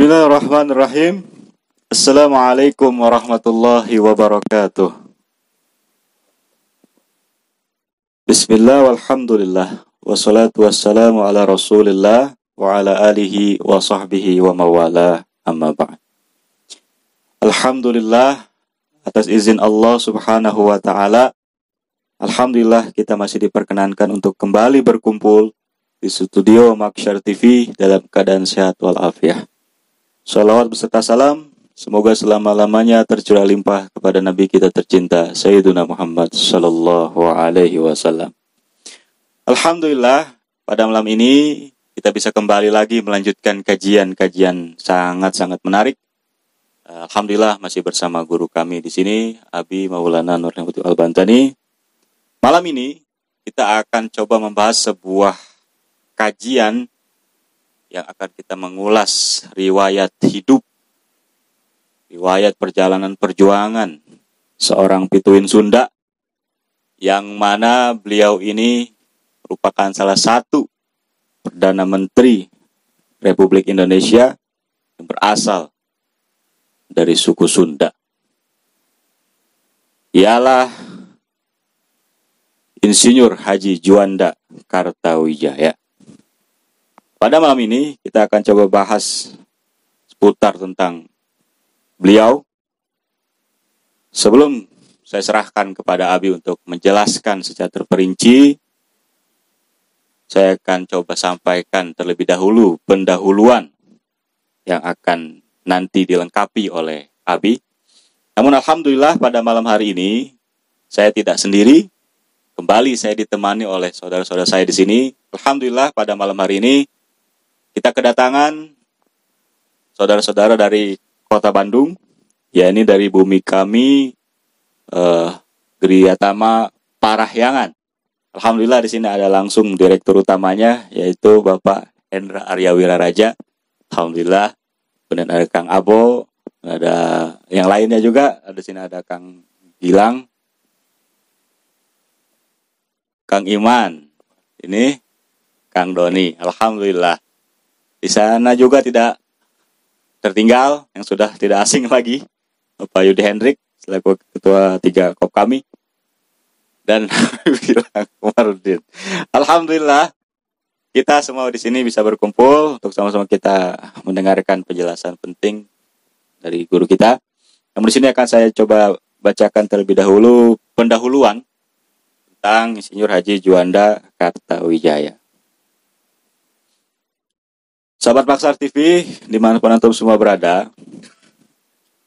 Bismillahirrahmanirrahim. Assalamualaikum warahmatullahi wabarakatuh. Bismillah walhamdulillah. Wassalatu wassalamu ala rasulillah wa ala alihi wa sahbihi wa mawala amma ba'd. Alhamdulillah atas izin Allah subhanahu wa ta'ala. Alhamdulillah kita masih diperkenankan untuk kembali berkumpul di studio Maksyar TV dalam keadaan sehat walafiat. Salawat beserta salam semoga selama-lamanya tercurah limpah kepada Nabi kita tercinta Sayyiduna Muhammad sallallahu alaihi wasallam. Alhamdulillah pada malam ini kita bisa kembali lagi melanjutkan kajian-kajian sangat-sangat menarik. Alhamdulillah masih bersama guru kami di sini Abi Maulana Nur Al-Bantani. Malam ini kita akan coba membahas sebuah kajian yang akan kita mengulas riwayat hidup, riwayat perjalanan perjuangan seorang Pituin Sunda yang mana beliau ini merupakan salah satu Perdana Menteri Republik Indonesia yang berasal dari suku Sunda. Ialah Insinyur Haji Juanda Kartawijaya. Pada malam ini kita akan coba bahas seputar tentang beliau. Sebelum saya serahkan kepada Abi untuk menjelaskan secara terperinci, saya akan coba sampaikan terlebih dahulu pendahuluan yang akan nanti dilengkapi oleh Abi. Namun Alhamdulillah pada malam hari ini saya tidak sendiri, kembali saya ditemani oleh saudara-saudara saya di sini. Alhamdulillah pada malam hari ini kita kedatangan saudara-saudara dari kota Bandung, ya ini dari bumi kami, eh, Griyatama Parahyangan. Alhamdulillah di sini ada langsung direktur utamanya, yaitu Bapak Hendra Arya Wiraraja. Alhamdulillah. Kemudian ada Kang Abo, ada yang lainnya juga. Ada sini ada Kang Gilang, Kang Iman, ini Kang Doni. Alhamdulillah. Di sana juga tidak tertinggal yang sudah tidak asing lagi Bapak Yudi Hendrik selaku ketua tiga kop kami dan bilang. Alhamdulillah kita semua di sini bisa berkumpul untuk sama-sama kita mendengarkan penjelasan penting dari guru kita. Namun di sini akan saya coba bacakan terlebih dahulu pendahuluan tentang Insinyur Haji Juanda Kartawijaya. Sahabat Maksar TV, di mana pun antum semua berada,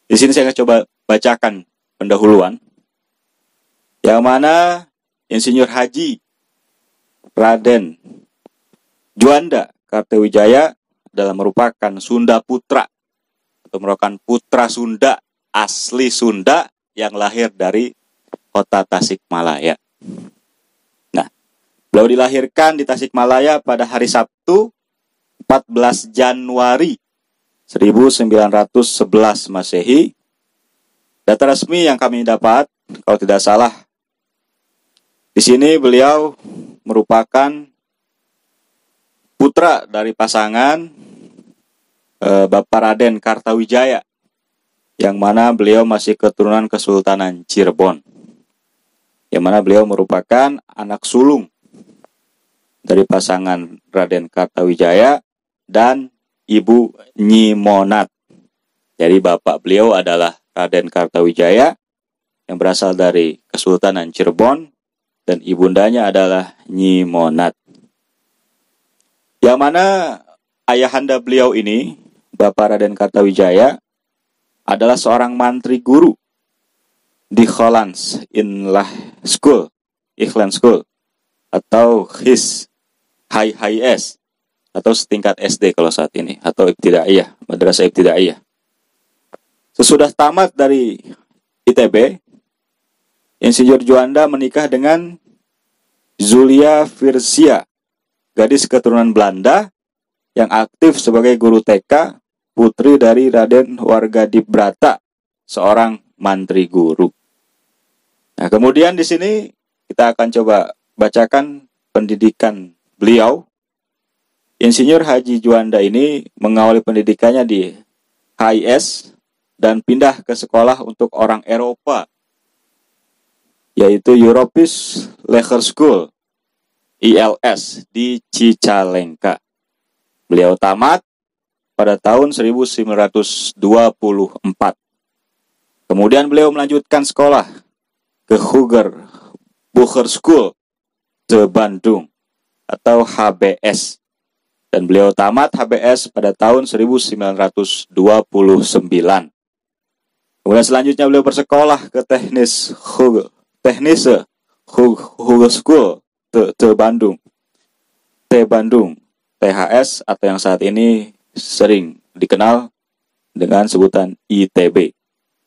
di sini saya akan coba bacakan pendahuluan, yang mana Insinyur Haji Raden Juanda Kartawijaya adalah merupakan Sunda Putra atau merupakan putra Sunda asli Sunda yang lahir dari kota Tasikmalaya. Nah, beliau dilahirkan di Tasikmalaya pada hari Sabtu 14 Januari 1911 Masehi. Data resmi yang kami dapat, kalau tidak salah, di sini beliau merupakan putra dari pasangan eh, Bapak Raden Kartawijaya, yang mana beliau masih keturunan Kesultanan Cirebon, yang mana beliau merupakan anak sulung dari pasangan Raden Kartawijaya dan Ibu Nyimonat. Jadi bapak beliau adalah Raden Kartawijaya yang berasal dari Kesultanan Cirebon dan ibundanya adalah Nyimonat. Yang mana ayahanda beliau ini, Bapak Raden Kartawijaya, adalah seorang mantri guru di Hollands Inlah School, Ikhlan School, atau HIS, High High S, atau setingkat SD kalau saat ini atau ibtidaiyah, madrasah ibtidaiyah. Sesudah tamat dari ITB, Insinyur Juanda menikah dengan Zulia Firsia, gadis keturunan Belanda yang aktif sebagai guru TK, putri dari Raden Warga Dibrata, seorang mantri guru. Nah, kemudian di sini kita akan coba bacakan pendidikan beliau Insinyur Haji Juanda ini mengawali pendidikannya di KIS dan pindah ke sekolah untuk orang Eropa yaitu Europis Lecher School ILS di Cicalengka. Beliau tamat pada tahun 1924. Kemudian beliau melanjutkan sekolah ke Huger Bucher School de Bandung atau HBS. Dan beliau tamat HBS pada tahun 1929. Kemudian selanjutnya beliau bersekolah ke teknis Huger, teknis Huger School de, de Bandung. T Bandung, THS atau yang saat ini sering dikenal dengan sebutan ITB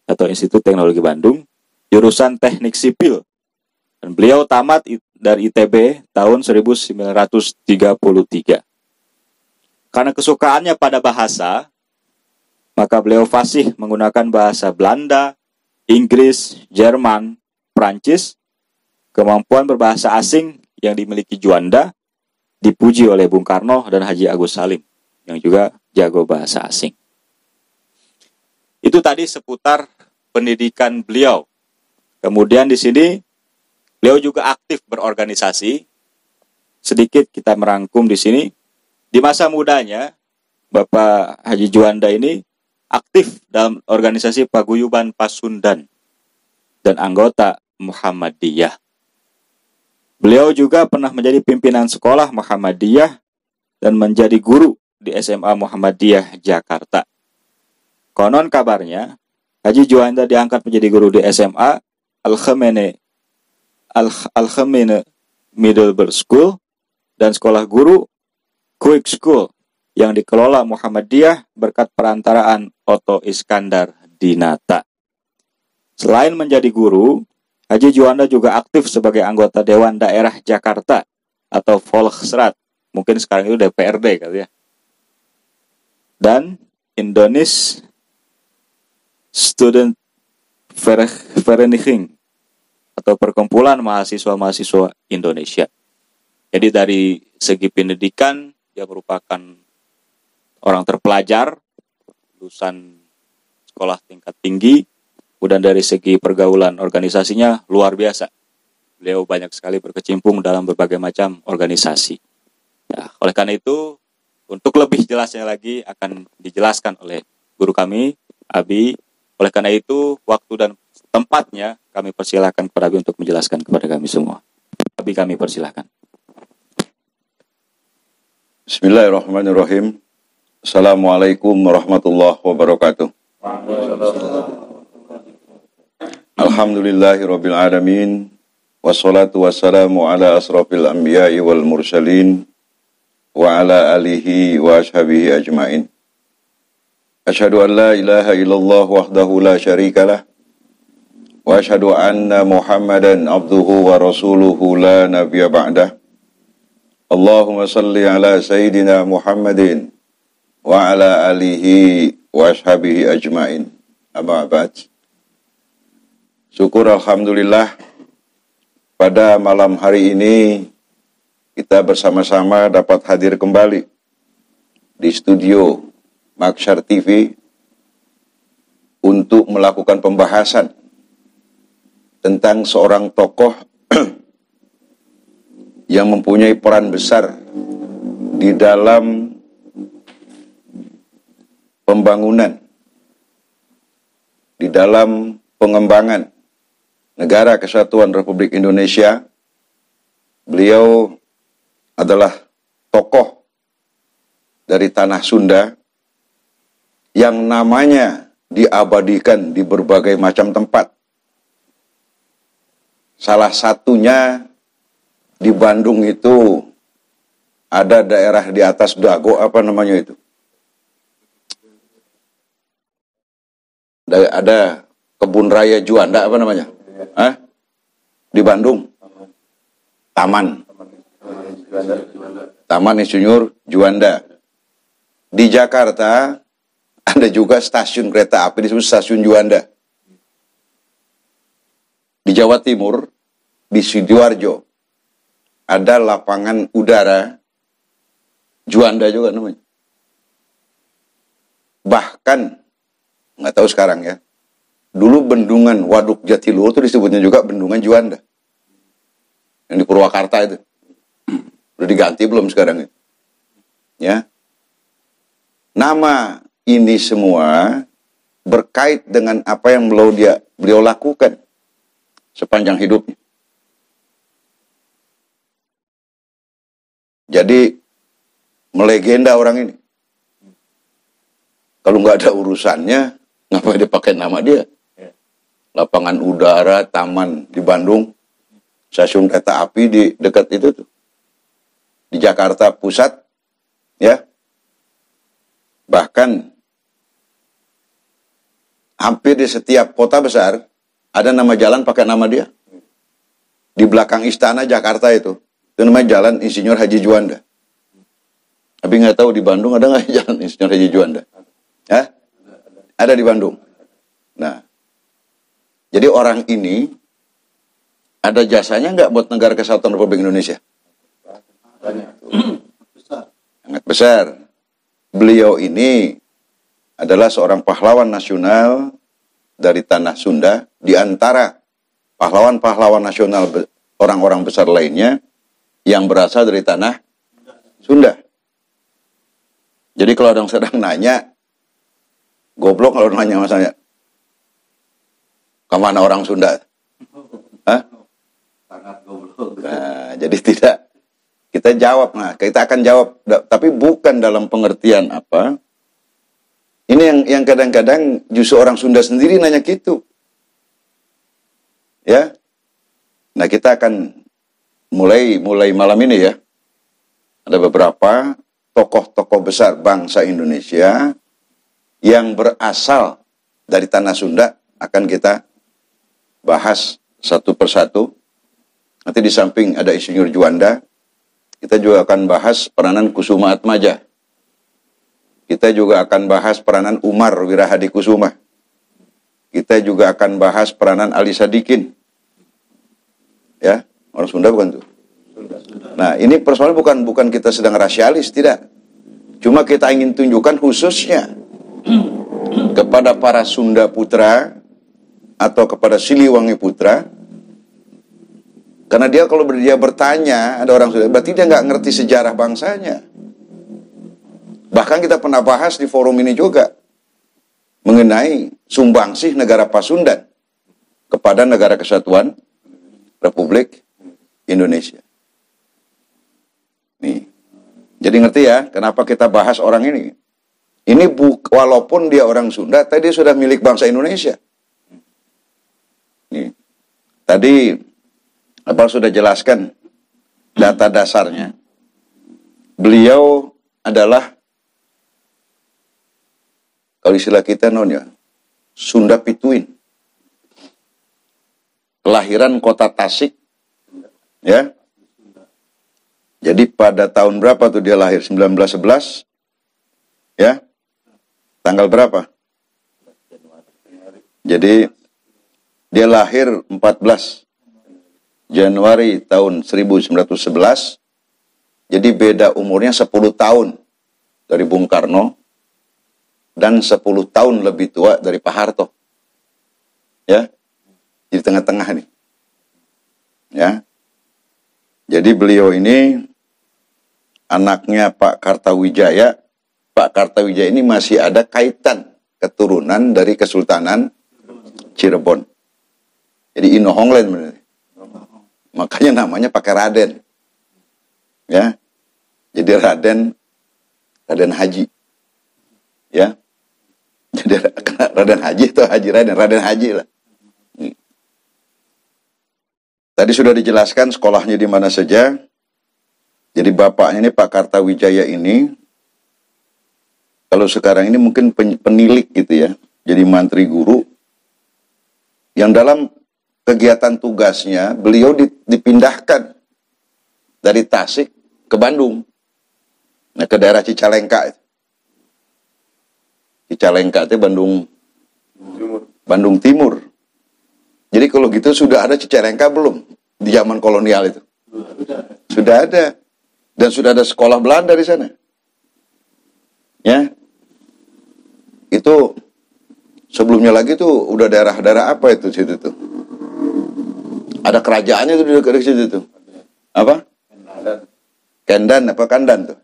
atau Institut Teknologi Bandung, jurusan Teknik Sipil. Dan beliau tamat dari ITB tahun 1933. Karena kesukaannya pada bahasa, maka beliau fasih menggunakan bahasa Belanda, Inggris, Jerman, Prancis. Kemampuan berbahasa asing yang dimiliki Juanda dipuji oleh Bung Karno dan Haji Agus Salim yang juga jago bahasa asing. Itu tadi seputar pendidikan beliau. Kemudian di sini beliau juga aktif berorganisasi. Sedikit kita merangkum di sini. Di masa mudanya, Bapak Haji Juanda ini aktif dalam organisasi Paguyuban Pasundan dan anggota Muhammadiyah. Beliau juga pernah menjadi pimpinan sekolah Muhammadiyah dan menjadi guru di SMA Muhammadiyah Jakarta. Konon kabarnya, Haji Juanda diangkat menjadi guru di SMA Al-Khamene Al-Khamene Middle School dan sekolah guru Quick School yang dikelola Muhammadiyah berkat perantaraan Otto Iskandar Dinata. Selain menjadi guru, Haji Juanda juga aktif sebagai anggota Dewan Daerah Jakarta atau Volksrat. Mungkin sekarang itu DPRD kali ya. Dan Indonesia Student Vereniging atau perkumpulan mahasiswa-mahasiswa Indonesia. Jadi dari segi pendidikan dia merupakan orang terpelajar, lulusan sekolah tingkat tinggi, kemudian dari segi pergaulan organisasinya luar biasa. Beliau banyak sekali berkecimpung dalam berbagai macam organisasi. Nah, oleh karena itu, untuk lebih jelasnya lagi akan dijelaskan oleh guru kami, Abi oleh karena itu, waktu dan tempatnya kami persilahkan kepada Abi untuk menjelaskan kepada kami semua. Abi kami persilahkan. Bismillahirrahmanirrahim. Assalamualaikum warahmatullahi wabarakatuh. Alhamdulillahi rabbil alamin. Wassalatu wassalamu ala asrafil anbiya'i wal mursalin wa ala alihi wa ashabihi ajmain. Ashadu an la ilaha illallah wahdahu la sharika lah. wa ashadu anna Muhammadan abduhu wa rasuluhu la nabiya ba'dah. Allahumma salli ala Sayyidina Muhammadin wa ala alihi wa ashabihi ajmain. Amma abad. Syukur Alhamdulillah pada malam hari ini kita bersama-sama dapat hadir kembali di studio Maksyar TV untuk melakukan pembahasan tentang seorang tokoh yang mempunyai peran besar di dalam pembangunan, di dalam pengembangan negara kesatuan Republik Indonesia. Beliau adalah tokoh dari tanah Sunda yang namanya diabadikan di berbagai macam tempat. Salah satunya di Bandung itu ada daerah di atas Dago apa namanya itu? Ada kebun raya Juanda apa namanya? Hah? Di Bandung. Taman. Taman Insinyur Juanda. Di Jakarta ada juga stasiun kereta api disebut stasiun Juanda. Di Jawa Timur, di Sidoarjo, ada lapangan udara Juanda juga namanya. Bahkan nggak tahu sekarang ya. Dulu bendungan Waduk Jatiluhur itu disebutnya juga bendungan Juanda. Yang di Purwakarta itu. Udah diganti belum sekarang ya? Ya. Nama ini semua berkait dengan apa yang beliau dia beliau lakukan sepanjang hidupnya. Jadi melegenda orang ini. Kalau nggak ada urusannya, ngapain dia pakai nama dia? Lapangan udara, taman di Bandung, stasiun kereta api di dekat itu tuh. Di Jakarta Pusat, ya. Bahkan hampir di setiap kota besar ada nama jalan pakai nama dia. Di belakang istana Jakarta itu, itu namanya Jalan Insinyur Haji Juanda. Tapi nggak tahu di Bandung ada nggak Jalan Insinyur Haji Juanda? Hah? Ada di Bandung. Nah, jadi orang ini ada jasanya nggak buat negara kesatuan Republik Indonesia? Sangat besar. Beliau ini adalah seorang pahlawan nasional dari tanah Sunda di antara pahlawan-pahlawan nasional orang-orang besar lainnya yang berasal dari tanah Sunda. Jadi kalau ada yang sedang nanya, goblok kalau nanya masanya, ke mana orang Sunda? Hah? Sangat goblok. Nah, jadi tidak kita jawab, nah kita akan jawab, tapi bukan dalam pengertian apa. Ini yang yang kadang-kadang justru orang Sunda sendiri nanya gitu. Ya. Nah, kita akan mulai mulai malam ini ya. Ada beberapa tokoh-tokoh besar bangsa Indonesia yang berasal dari tanah Sunda akan kita bahas satu persatu. Nanti di samping ada Insinyur Juanda, kita juga akan bahas peranan Kusuma Atmaja. Kita juga akan bahas peranan Umar Wirahadi Kusuma. Kita juga akan bahas peranan Ali Sadikin. Ya, orang Sunda bukan tuh. Nah, ini persoalan bukan bukan kita sedang rasialis, tidak. Cuma kita ingin tunjukkan khususnya kepada para Sunda putra atau kepada Siliwangi putra karena dia kalau dia bertanya, ada orang sudah berarti dia nggak ngerti sejarah bangsanya. Bahkan kita pernah bahas di forum ini juga mengenai sumbangsih negara Pasundan kepada negara kesatuan Republik Indonesia. Nih. Jadi ngerti ya, kenapa kita bahas orang ini? Ini bu, walaupun dia orang Sunda, tadi sudah milik bangsa Indonesia. Nih. Tadi Abang sudah jelaskan data dasarnya. Beliau adalah kalau istilah kita nonya Sunda Pituin. Kelahiran kota Tasik. Ya. Jadi pada tahun berapa tuh dia lahir? 1911. Ya. Tanggal berapa? Jadi dia lahir 14 Januari tahun 1911. Jadi beda umurnya 10 tahun dari Bung Karno dan 10 tahun lebih tua dari Pak Harto. Ya. Di tengah-tengah nih. Ya. Jadi beliau ini anaknya Pak Kartawijaya. Pak Kartawijaya ini masih ada kaitan keturunan dari Kesultanan Cirebon. Jadi Ino Honglen benar. Makanya namanya pakai Raden. Ya. Jadi Raden Raden Haji. Ya. Jadi Raden Haji itu Haji Raden, Raden Haji lah. Tadi sudah dijelaskan sekolahnya di mana saja. Jadi bapaknya ini Pak Kartawijaya ini kalau sekarang ini mungkin penilik gitu ya. Jadi mantri guru yang dalam kegiatan tugasnya beliau dipindahkan dari Tasik ke Bandung. Nah, ke daerah Cicalengka. Cicalengka itu Bandung Timur. Bandung Timur. Jadi kalau gitu sudah ada Cicalengka belum di zaman kolonial itu? Sudah ada. Dan sudah ada sekolah Belanda di sana. Ya. Itu sebelumnya lagi tuh udah daerah-daerah apa itu situ tuh? Ada kerajaannya tuh di dekat situ tuh. Apa? Kendan apa Kandan tuh?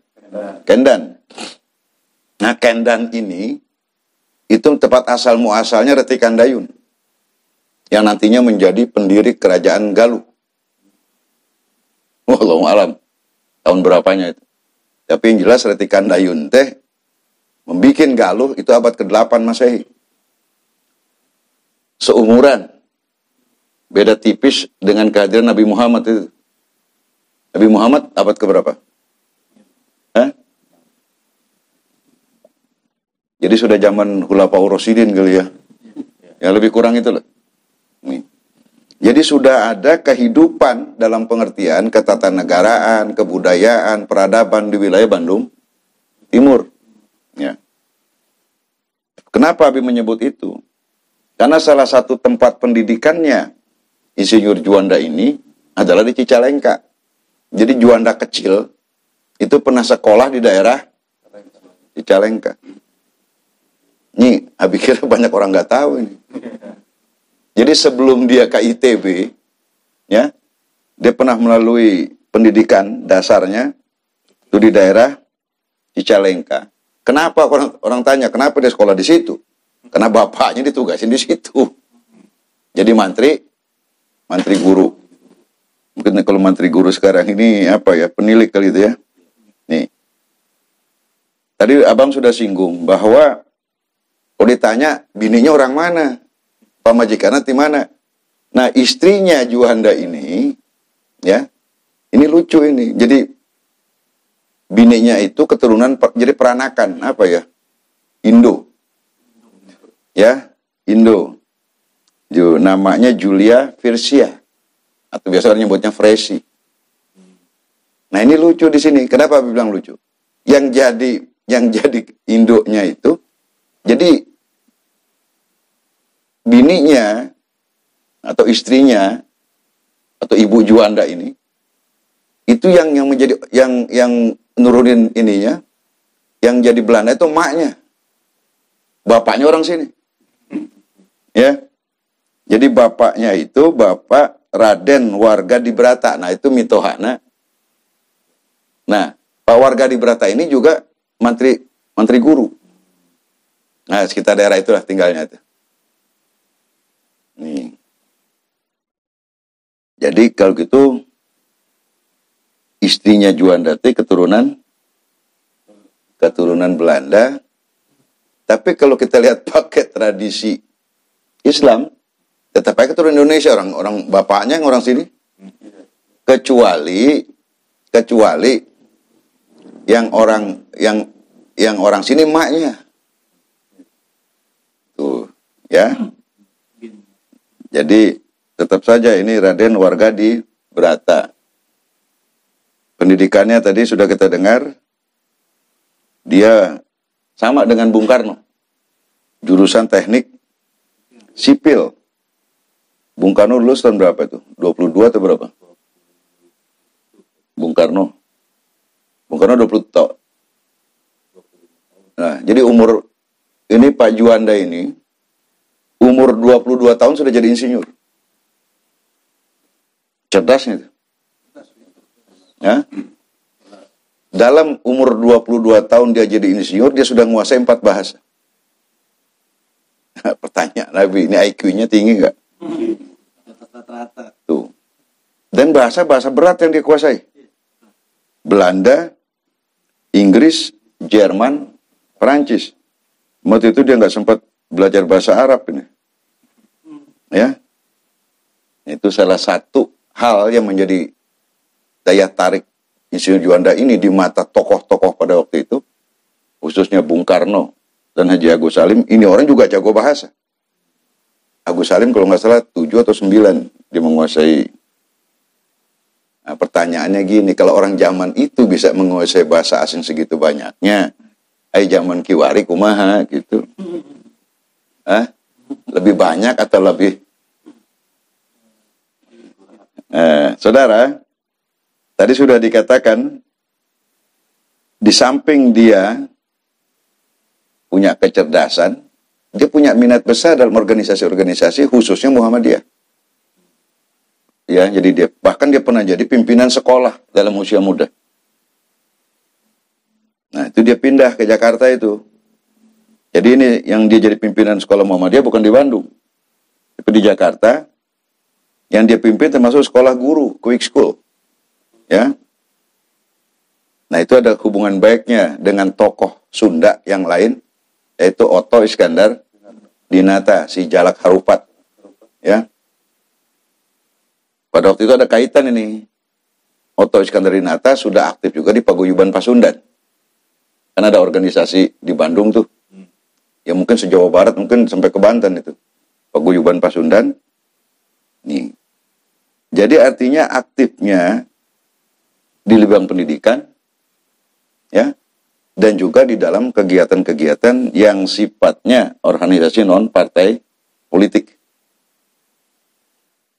Kendan. Nah, Kendan ini itu tempat asal muasalnya Reti Kandayun yang nantinya menjadi pendiri kerajaan Galuh. Wallahu alam. Tahun berapanya itu. Tapi yang jelas Reti Kandayun teh membuat Galuh itu abad ke-8 Masehi. Seumuran. Beda tipis dengan kehadiran Nabi Muhammad itu. Nabi Muhammad abad ke berapa? Jadi sudah zaman Hulapa Urosidin kali ya. Ya lebih kurang itu loh. Nih. Jadi sudah ada kehidupan dalam pengertian ketatanegaraan, kebudayaan, peradaban di wilayah Bandung Timur. Ya. Kenapa Abi menyebut itu? Karena salah satu tempat pendidikannya Insinyur Juanda ini adalah di Cicalengka. Jadi Juanda kecil itu pernah sekolah di daerah Cicalengka. Ini, Abi kira banyak orang nggak tahu ini. Jadi sebelum dia ke ITB, ya, dia pernah melalui pendidikan dasarnya itu di daerah Cicalengka. Kenapa orang orang tanya kenapa dia sekolah di situ? Karena bapaknya ditugasin di situ. Jadi mantri, mantri guru. Mungkin kalau mantri guru sekarang ini apa ya penilik kali itu ya. Nih. Tadi abang sudah singgung bahwa kalau ditanya bininya orang mana, pamajikannya di mana. Nah istrinya Juanda ini, ya, ini lucu ini. Jadi bininya itu keturunan jadi peranakan apa ya? Indo. Ya Indo. Ju, namanya Julia Virsia. Atau biasa orang nyebutnya Fresi. Nah ini lucu di sini. Kenapa bilang lucu? Yang jadi yang jadi Indonya itu jadi bininya atau istrinya atau ibu Juanda ini itu yang yang menjadi yang yang nurunin ininya yang jadi Belanda itu maknya bapaknya orang sini. Ya. Jadi bapaknya itu bapak Raden warga di Brata. Nah itu mitohana. Nah pak warga di Brata ini juga menteri menteri guru. Nah sekitar daerah itulah tinggalnya itu nih jadi kalau gitu istrinya Juanda teh keturunan keturunan Belanda. Tapi kalau kita lihat pakai tradisi Islam, tetap aja keturunan Indonesia orang orang bapaknya yang orang sini. Kecuali kecuali yang orang yang yang orang sini maknya. Tuh, ya. Jadi tetap saja ini Raden warga di Berata. Pendidikannya tadi sudah kita dengar, dia sama dengan Bung Karno. Jurusan teknik sipil. Bung Karno lulus tahun berapa itu? 22 atau berapa? Bung Karno. Bung Karno 20 tahun. Nah, jadi umur ini Pak Juanda ini umur 22 tahun sudah jadi insinyur. Cerdasnya itu. Ya? Dalam umur 22 tahun dia jadi insinyur, dia sudah menguasai empat bahasa. Pertanyaan Nabi, ini IQ-nya tinggi nggak? Tuh. Dan bahasa-bahasa berat yang dia kuasai. Belanda, Inggris, Jerman, Perancis. Waktu itu dia nggak sempat belajar bahasa Arab ini. Ya, itu salah satu hal yang menjadi daya tarik Insinyur Juanda ini di mata tokoh-tokoh pada waktu itu, khususnya Bung Karno dan Haji Agus Salim, ini orang juga jago bahasa. Agus Salim kalau nggak salah 7 atau 9 dia menguasai. Nah, pertanyaannya gini, kalau orang zaman itu bisa menguasai bahasa asing segitu banyaknya, ay zaman Kiwari kumaha gitu. Hah? Lebih banyak atau lebih Eh, saudara, tadi sudah dikatakan di samping dia punya kecerdasan, dia punya minat besar dalam organisasi-organisasi khususnya Muhammadiyah. Ya, jadi dia bahkan dia pernah jadi pimpinan sekolah dalam usia muda. Nah, itu dia pindah ke Jakarta itu. Jadi ini yang dia jadi pimpinan sekolah Muhammadiyah bukan di Bandung. Tapi di Jakarta yang dia pimpin termasuk sekolah guru, quick school. Ya. Nah, itu ada hubungan baiknya dengan tokoh Sunda yang lain yaitu Otto Iskandar Dinata, si Jalak Harupat. Ya. Pada waktu itu ada kaitan ini. Otto Iskandar Dinata sudah aktif juga di Paguyuban Pasundan. Kan ada organisasi di Bandung tuh. Ya mungkin sejauh barat, mungkin sampai ke Banten itu. Paguyuban Pasundan. Nih. Jadi artinya aktifnya di bidang pendidikan, ya, dan juga di dalam kegiatan-kegiatan yang sifatnya organisasi non partai politik.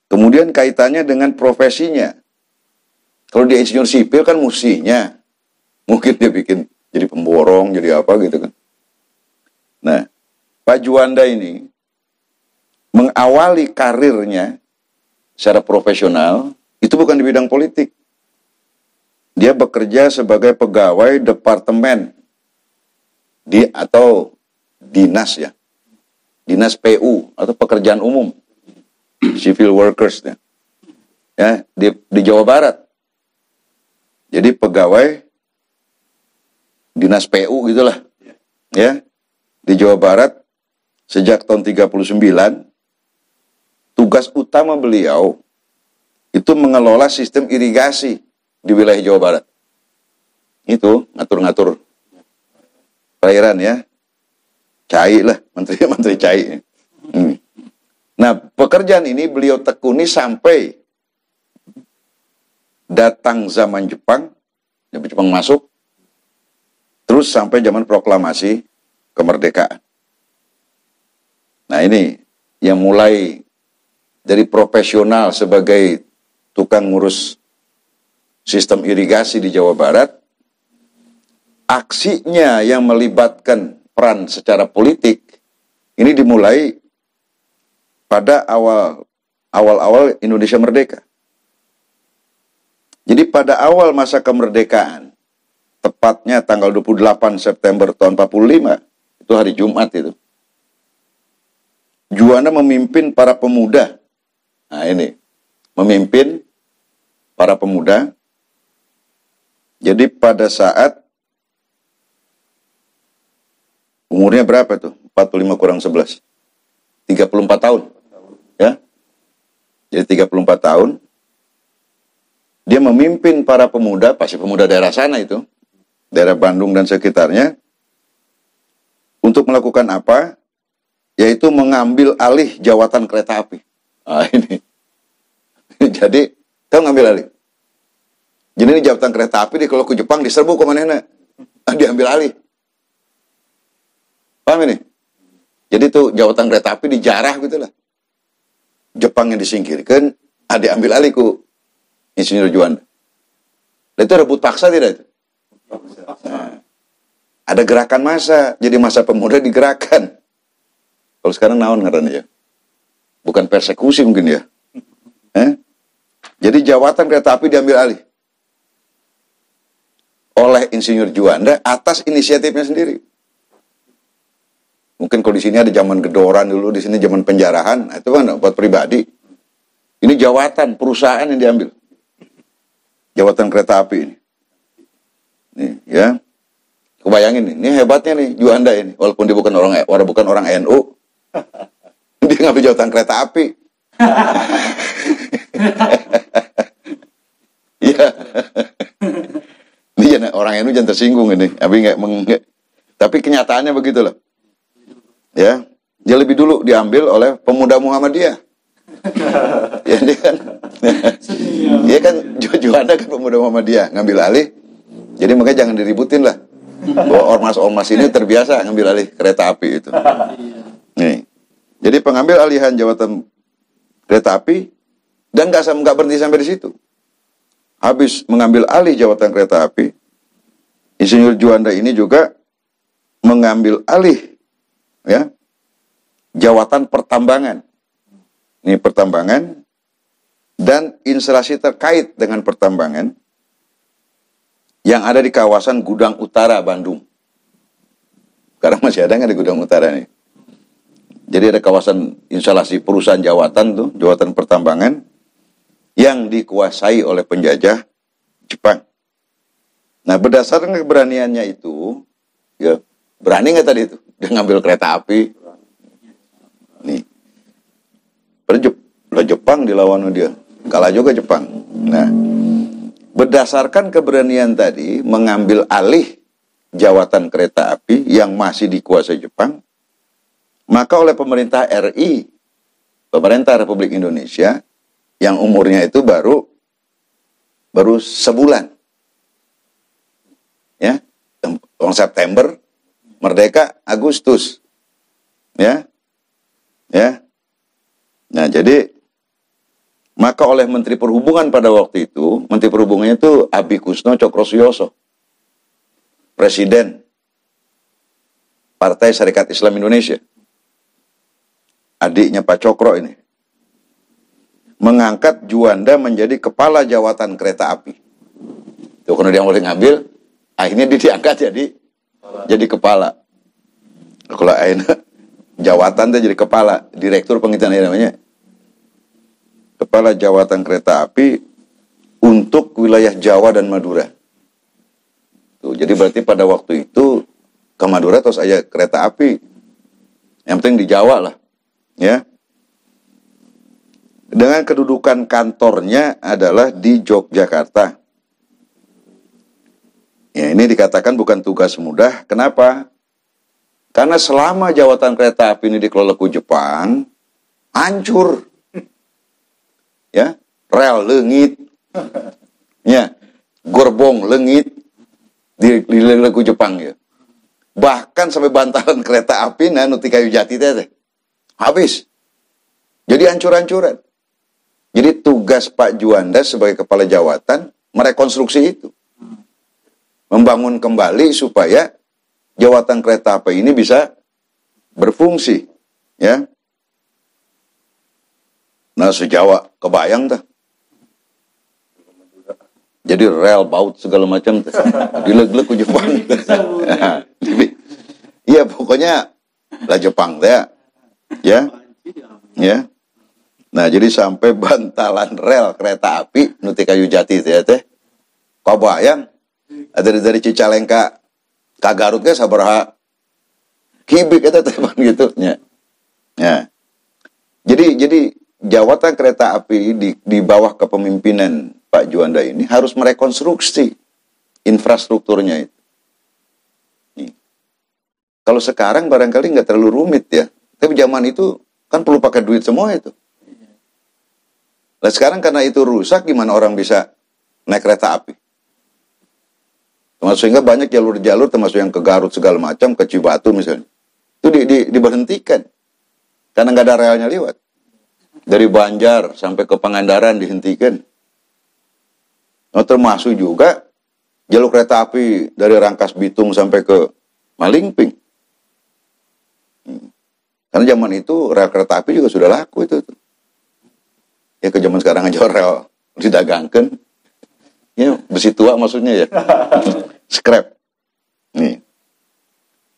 Kemudian kaitannya dengan profesinya. Kalau dia insinyur sipil kan musinya. Mungkin dia bikin jadi pemborong, jadi apa gitu kan. Nah, Pak Juanda ini mengawali karirnya secara profesional itu bukan di bidang politik. Dia bekerja sebagai pegawai departemen di atau dinas ya. Dinas PU atau pekerjaan umum. Civil workers ya. Ya, di, di Jawa Barat. Jadi pegawai dinas PU gitulah. Ya. Di Jawa Barat sejak tahun 39 tugas utama beliau itu mengelola sistem irigasi di wilayah Jawa Barat. Itu ngatur-ngatur perairan ya. Cai lah, menteri-menteri cai. Hmm. Nah, pekerjaan ini beliau tekuni sampai datang zaman Jepang, Jepang masuk, terus sampai zaman proklamasi kemerdekaan. Nah ini yang mulai dari profesional sebagai tukang ngurus sistem irigasi di Jawa Barat, aksinya yang melibatkan peran secara politik ini dimulai pada awal awal-awal Indonesia merdeka. Jadi pada awal masa kemerdekaan, tepatnya tanggal 28 September tahun 45, itu hari Jumat itu. Juanda memimpin para pemuda. Nah ini, memimpin para pemuda jadi pada saat umurnya berapa tuh? 45 kurang 11. 34 tahun. Ya. Jadi 34 tahun. Dia memimpin para pemuda, pasti pemuda daerah sana itu. Daerah Bandung dan sekitarnya. Untuk melakukan apa? Yaitu mengambil alih jawatan kereta api. Nah ini. Jadi, kau ngambil alih. Jadi ini jabatan kereta api di kalau ke Jepang diserbu ke mana ah, diambil alih. Paham ini? Jadi itu jabatan kereta api dijarah gitu lah. Jepang yang disingkirkan, ada ah, diambil alih ku Insinyur Juanda. Itu rebut paksa tidak itu? Nah, ada gerakan masa, jadi masa pemuda digerakkan. Kalau sekarang naon ngarannya ya? Bukan persekusi mungkin ya. Eh? Jadi jawatan kereta api diambil alih oleh Insinyur Juanda atas inisiatifnya sendiri. Mungkin kalau di sini ada zaman gedoran dulu, di sini zaman penjarahan, nah itu kan buat pribadi. Ini jawatan perusahaan yang diambil. Jawatan kereta api ini. Nih, ya. Kebayangin nih, ini hebatnya nih Juanda ini. Walaupun dia bukan orang orang bukan orang NU, dia ngambil jawatan kereta api. Iya jangan orang itu jangan tersinggung ini. Tapi nggak tapi kenyataannya begitu loh. Ya, dia lebih dulu diambil oleh pemuda Muhammadiyah. ya dia kan, dia kan Juanda kan pemuda Muhammadiyah ngambil alih. Jadi makanya jangan diributin lah. Bahwa ormas-ormas ini terbiasa ngambil alih kereta api itu. Nih. Jadi pengambil alihan jawatan kereta api dan nggak nggak berhenti sampai di situ. Habis mengambil alih jawatan kereta api, Insinyur Juanda ini juga mengambil alih ya jawatan pertambangan. Ini pertambangan dan instalasi terkait dengan pertambangan yang ada di kawasan Gudang Utara Bandung. Sekarang masih ada nggak di Gudang Utara nih? Jadi ada kawasan instalasi perusahaan jawatan tuh, jawatan pertambangan yang dikuasai oleh penjajah Jepang. Nah berdasarkan keberaniannya itu, ya berani nggak tadi itu? Dia ngambil kereta api, nih, pada Jepang dilawan dia, kalah juga Jepang. Nah, berdasarkan keberanian tadi mengambil alih jawatan kereta api yang masih dikuasai Jepang, maka oleh pemerintah RI, pemerintah Republik Indonesia, yang umurnya itu baru baru sebulan, ya, September, merdeka Agustus, ya, ya. Nah jadi maka oleh Menteri Perhubungan pada waktu itu, Menteri Perhubungannya itu Abi Kusno Cokrosuyoso presiden Partai Syarikat Islam Indonesia. Adiknya Pak Cokro ini. Mengangkat Juanda menjadi kepala jawatan kereta api. Karena dia boleh ngambil, akhirnya dia diangkat jadi jadi kepala. Kalau akhirnya jawatan dia jadi kepala, direktur pengintian namanya. Kepala jawatan kereta api untuk wilayah Jawa dan Madura. Tuh, jadi berarti pada waktu itu ke Madura terus aja kereta api. Yang penting di Jawa lah. Ya. Dengan kedudukan kantornya adalah di Yogyakarta. Ya, ini dikatakan bukan tugas mudah. Kenapa? Karena selama jawatan kereta api ini dikelola ku Jepang, hancur. Ya, rel lengit. Ya, gerbong lengit di, di lagu Jepang ya. Bahkan sampai bantalan kereta api nah nuti kayu jati teh. Habis. Jadi hancur-hancuran. Jadi tugas Pak Juanda sebagai kepala jawatan merekonstruksi itu. Membangun kembali supaya jawatan kereta api ini bisa berfungsi. Ya. Nah sejawa kebayang tuh jadi rel baut segala macam dileg-leg ke Jepang. Iya pokoknya lah Jepang ya. Ya? Ya? Nah jadi sampai bantalan rel kereta api nuti kayu jati ya teh. Kau bayang? Ada dari Cicalengka ke Garut ke sabaraha kibik itu teh gitu. Ya. Ya. Jadi jadi jawatan kereta api di di bawah kepemimpinan Pak Juanda ini harus merekonstruksi infrastrukturnya itu. Nih. Kalau sekarang barangkali nggak terlalu rumit ya, tapi zaman itu kan perlu pakai duit semua itu. Nah sekarang karena itu rusak, gimana orang bisa naik kereta api? Termasuk sehingga banyak jalur-jalur, termasuk yang ke Garut segala macam, ke Cibatu misalnya, itu di, di, diberhentikan karena nggak ada relnya lewat. Dari Banjar sampai ke Pangandaran dihentikan Nah, termasuk juga jalur kereta api dari Rangkas Bitung sampai ke Malingping. Hmm. Karena zaman itu rel kereta api juga sudah laku itu. Ya ke zaman sekarang aja rel didagangkan. Ya besi tua maksudnya ya. Scrap. Nih.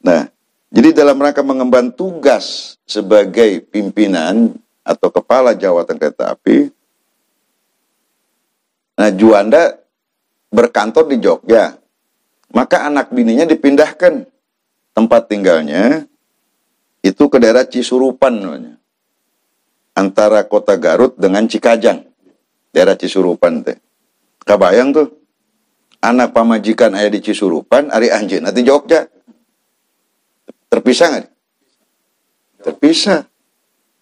Nah, jadi dalam rangka mengemban tugas sebagai pimpinan atau kepala jawatan kereta api, Nah, Juanda berkantor di Jogja. Maka anak bininya dipindahkan tempat tinggalnya itu ke daerah Cisurupan namanya. Antara kota Garut dengan Cikajang. Daerah Cisurupan teh. Kabayang tuh. Anak pamajikan ayah di Cisurupan, Ari Anjin, nanti Jogja. Terpisah nggak? Terpisah.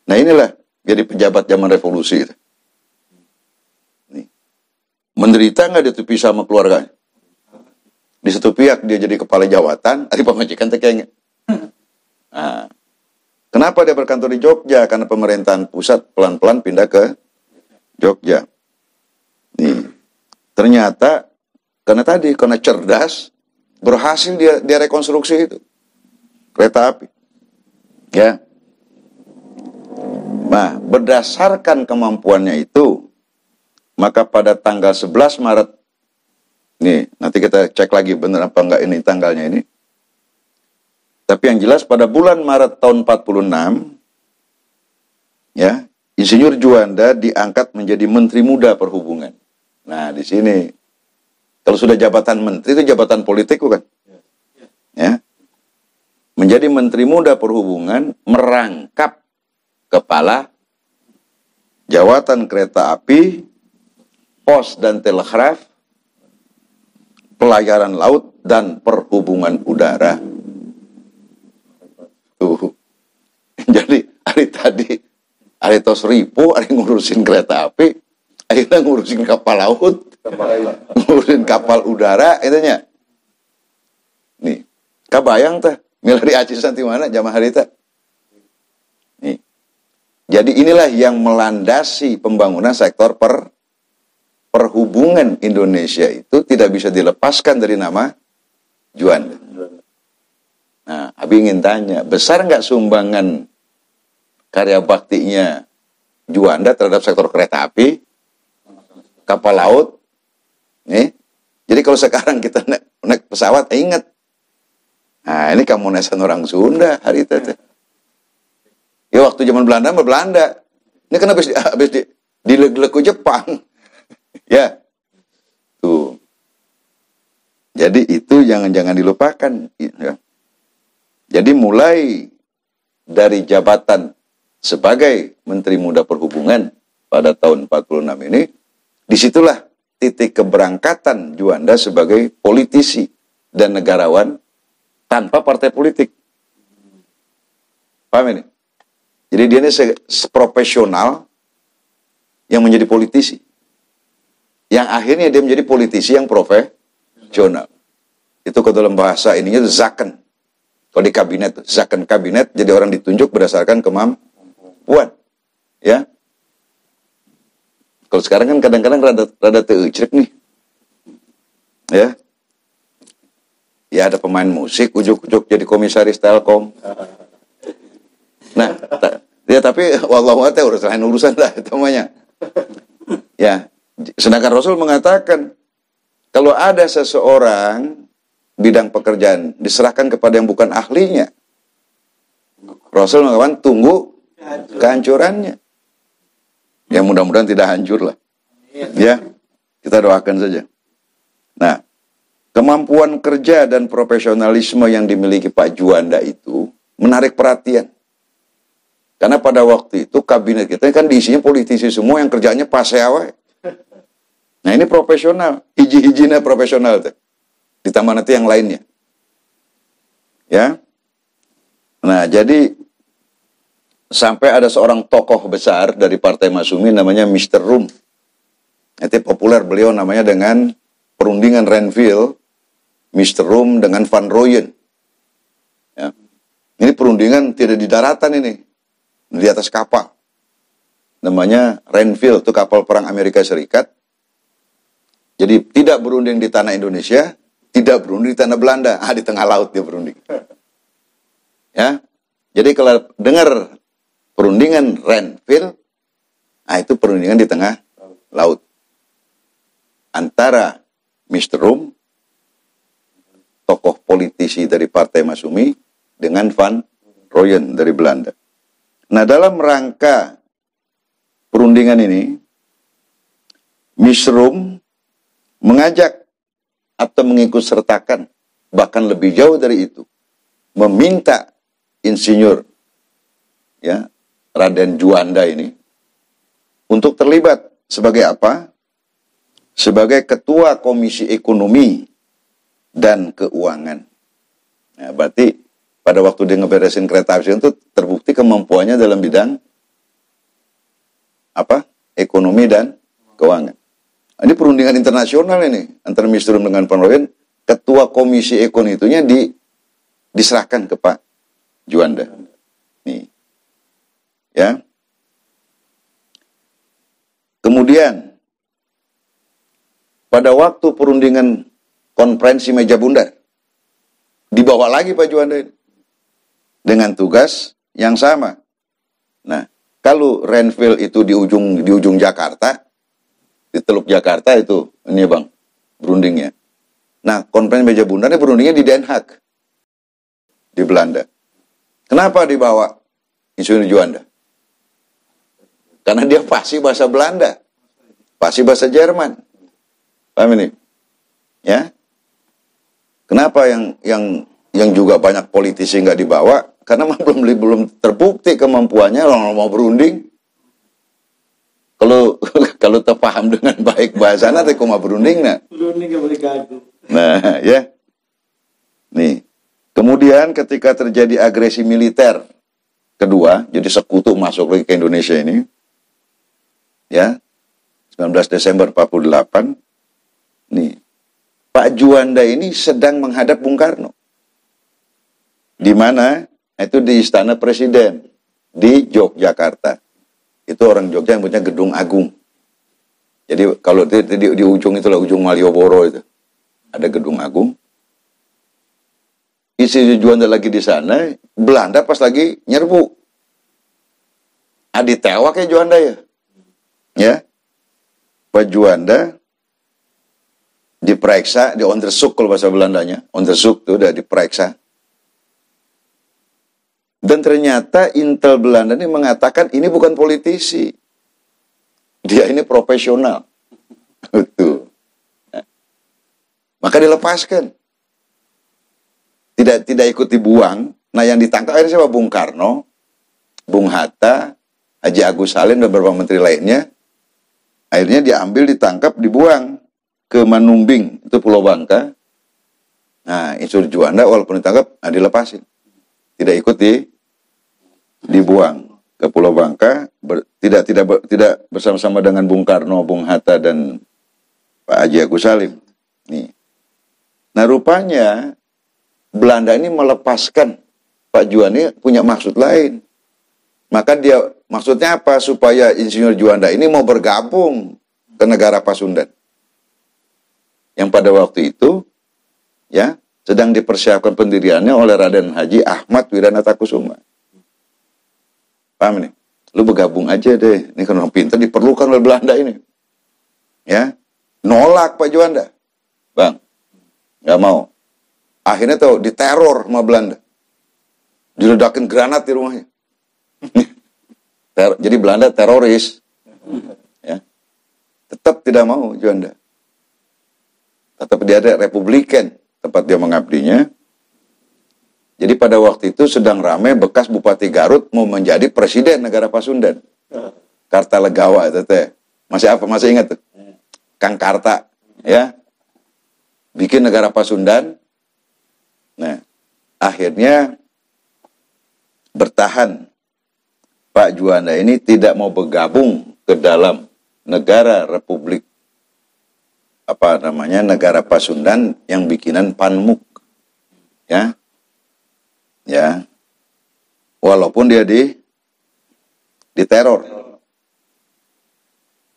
Nah inilah jadi pejabat zaman revolusi. Itu menderita nggak dia sama keluarganya? Di satu pihak dia jadi kepala jawatan, ada pemajikan tekengnya. Nah, kenapa dia berkantor di Jogja? Karena pemerintahan pusat pelan-pelan pindah ke Jogja. Nih, ternyata karena tadi karena cerdas berhasil dia dia rekonstruksi itu kereta api. Ya. Nah, berdasarkan kemampuannya itu, maka pada tanggal 11 Maret, nih nanti kita cek lagi benar apa enggak ini tanggalnya ini. Tapi yang jelas pada bulan Maret tahun 46, ya, Insinyur Juanda diangkat menjadi Menteri Muda Perhubungan. Nah, di sini kalau sudah jabatan menteri itu jabatan politik bukan? Ya. Menjadi Menteri Muda Perhubungan merangkap kepala jawatan kereta api pos dan telegraf, pelayaran laut, dan perhubungan udara. Tuh. Jadi hari tadi, hari tos ribu, hari ngurusin kereta api, akhirnya ngurusin kapal laut, ngurusin kapal udara, itunya. Nih, kabayang teh, milari Aceh nanti mana jamaah hari itu. Jadi inilah yang melandasi pembangunan sektor per perhubungan Indonesia itu tidak bisa dilepaskan dari nama Juanda. Nah, Abi ingin tanya, besar nggak sumbangan karya baktinya Juanda terhadap sektor kereta api, kapal laut? Nih, jadi kalau sekarang kita naik, naik pesawat, ingat, nah ini kamu nesan orang Sunda hari itu. Ya waktu zaman Belanda, Belanda. Ini kan habis, habis di, dileg ke Jepang. Ya. Tuh. Jadi itu jangan-jangan dilupakan. Ya. Jadi mulai dari jabatan sebagai Menteri Muda Perhubungan pada tahun 46 ini, di situlah titik keberangkatan Juanda sebagai politisi dan negarawan tanpa partai politik. Paham ini? Jadi dia ini profesional yang menjadi politisi. Yang akhirnya dia menjadi politisi yang profesional. Itu kalau dalam bahasa ininya zaken. Kalau di kabinet, zaken kabinet, jadi orang ditunjuk berdasarkan kemampuan. Ya. Kalau sekarang kan kadang-kadang rada, rada teujrek nih. Ya. Ya ada pemain musik, ujuk-ujuk jadi komisaris Telkom. Nah, ya tapi wallahualam urusan urusan lah namanya. Ya, Sedangkan Rasul mengatakan, kalau ada seseorang bidang pekerjaan diserahkan kepada yang bukan ahlinya, Rasul mengatakan tunggu kehancurannya. Ya mudah-mudahan tidak hancur lah. Ya, kita doakan saja. Nah, kemampuan kerja dan profesionalisme yang dimiliki Pak Juanda itu menarik perhatian. Karena pada waktu itu kabinet kita kan diisinya politisi semua yang kerjanya paseawai. Nah ini profesional, hiji-hijinya profesional tuh. Ditambah nanti yang lainnya. Ya. Nah jadi sampai ada seorang tokoh besar dari Partai Masumi namanya Mr. Rum. Itu populer beliau namanya dengan perundingan Renville, Mr. Rum dengan Van Royen. Ya. Ini perundingan tidak di daratan ini, di atas kapal. Namanya Renville, itu kapal perang Amerika Serikat. Jadi tidak berunding di tanah Indonesia, tidak berunding di tanah Belanda. Ah, di tengah laut dia berunding. Ya. Jadi kalau dengar perundingan Renville, ah itu perundingan di tengah laut. Antara Mr. Rum, tokoh politisi dari Partai Masumi, dengan Van Royen dari Belanda. Nah, dalam rangka perundingan ini, Mr. Rum mengajak atau mengikut sertakan bahkan lebih jauh dari itu meminta insinyur ya Raden Juanda ini untuk terlibat sebagai apa? Sebagai ketua Komisi Ekonomi dan Keuangan. Nah, berarti pada waktu dia ngeberesin kereta api itu terbukti kemampuannya dalam bidang apa? Ekonomi dan keuangan. Ini perundingan internasional ini antara Mr. dengan Van Royen. Ketua Komisi Ekon itunya di, diserahkan ke Pak Juanda. Nih. Ya. Kemudian pada waktu perundingan konferensi meja bundar dibawa lagi Pak Juanda ini dengan tugas yang sama. Nah, Kalau Renville itu di ujung di ujung Jakarta, di Teluk Jakarta itu, ini bang, berundingnya. Nah, konferensi meja bundarnya berundingnya di Den Haag, di Belanda. Kenapa dibawa Insinyur Juanda? Karena dia pasti bahasa Belanda, pasti bahasa Jerman. Paham ini? Ya. Kenapa yang yang yang juga banyak politisi nggak dibawa? Karena belum belum terbukti kemampuannya orang mau berunding. Kalau kalau terpaham dengan baik bahasa nanti mau berunding nah. Nah, ya. Nih. Kemudian ketika terjadi agresi militer kedua, jadi sekutu masuk lagi ke Indonesia ini. Ya. 19 Desember 48. Nih. Pak Juanda ini sedang menghadap Bung Karno. Di mana? Itu di Istana Presiden di Yogyakarta. Itu orang Jogja yang punya Gedung Agung. Jadi kalau di, di, di ujung itulah ujung Malioboro itu. Ada Gedung Agung. Isi Juanda lagi di sana, Belanda pas lagi nyerbu. Adi tewak ya Juanda ya. Ya. Pak Juanda diperiksa, di onderzoek kalau bahasa Belandanya. Onderzoek itu udah diperiksa. Dan ternyata Intel Belanda ini mengatakan ini bukan politisi. Dia ini profesional. Itu. Maka dilepaskan. Tidak tidak ikut dibuang. Nah yang ditangkap akhirnya siapa? Bung Karno, Bung Hatta, Haji Agus Salim dan beberapa menteri lainnya. Akhirnya diambil, ditangkap, dibuang ke Manumbing, itu Pulau Bangka. Nah, Insur Juanda walaupun ditangkap, nah dilepasin. Tidak ikut di dibuang ke Pulau Bangka ber, tidak tidak tidak bersama-sama dengan Bung Karno, Bung Hatta dan Pak Haji Agus Salim. Nih. Nah rupanya Belanda ini melepaskan Pak Juanda punya maksud lain. Maka dia maksudnya apa? Supaya Insinyur Juanda ini mau bergabung ke negara Pasundan. Yang pada waktu itu ya sedang dipersiapkan pendiriannya oleh Raden Haji Ahmad Wiranata Kusuma. Paham nih? Lu bergabung aja deh. Ini kan orang pintar diperlukan oleh Belanda ini. Ya. Nolak Pak Juanda. Bang. Gak mau. Akhirnya tuh diteror sama Belanda. Diledakin granat di rumahnya. Ter jadi Belanda teroris. Ya. Tetap tidak mau Juanda. Tetap dia ada Republikan tempat dia mengabdinya. Jadi pada waktu itu sedang ramai bekas Bupati Garut mau menjadi presiden negara Pasundan. Karta Legawa itu teh. Masih apa? Masih ingat tuh? Kang Karta, ya. Bikin negara Pasundan. Nah, akhirnya bertahan Pak Juanda ini tidak mau bergabung ke dalam negara Republik apa namanya negara Pasundan yang bikinan Panmuk ya ya. Walaupun dia di diteror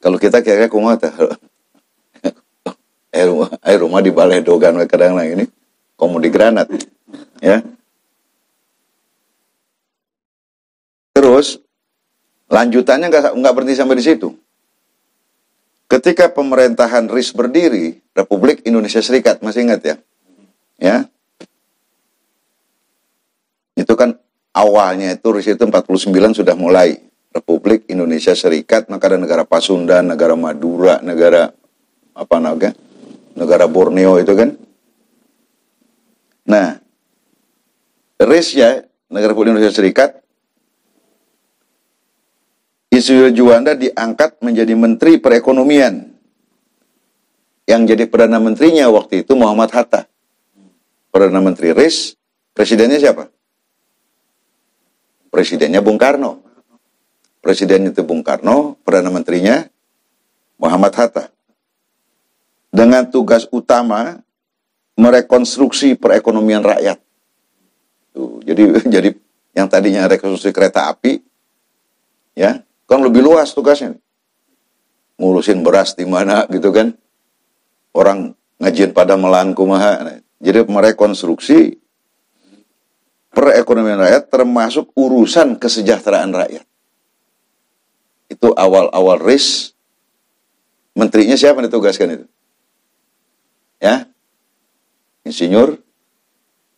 kalau kita kira-kira air rumah air rumah di balai dogan kadang lagi ini kamu di granat. Ya. Terus lanjutannya nggak nggak berhenti sampai di situ. Ketika pemerintahan RIS berdiri Republik Indonesia Serikat masih ingat ya? Ya itu kan awalnya itu RIS itu 49 sudah mulai Republik Indonesia Serikat, maka ada negara Pasundan, negara Madura, negara apa namanya? Negara Borneo itu kan. Nah, RIS ya, negara Republik Indonesia Serikat Insinyur Juanda diangkat menjadi Menteri Perekonomian. Yang jadi Perdana Menterinya waktu itu Muhammad Hatta. Perdana Menteri RIS, presidennya siapa? Presidennya Bung Karno. Presiden itu Bung Karno, Perdana Menterinya Muhammad Hatta. Dengan tugas utama merekonstruksi perekonomian rakyat. Tuh, jadi jadi yang tadinya rekonstruksi kereta api, ya kan lebih luas tugasnya. Ngurusin beras di mana gitu kan. Orang ngajian pada melangku maha. Jadi merekonstruksi perekonomian rakyat termasuk urusan kesejahteraan rakyat. itu awal-awal RIS, menterinya siapa yang ditugaskan itu? Ya, Insinyur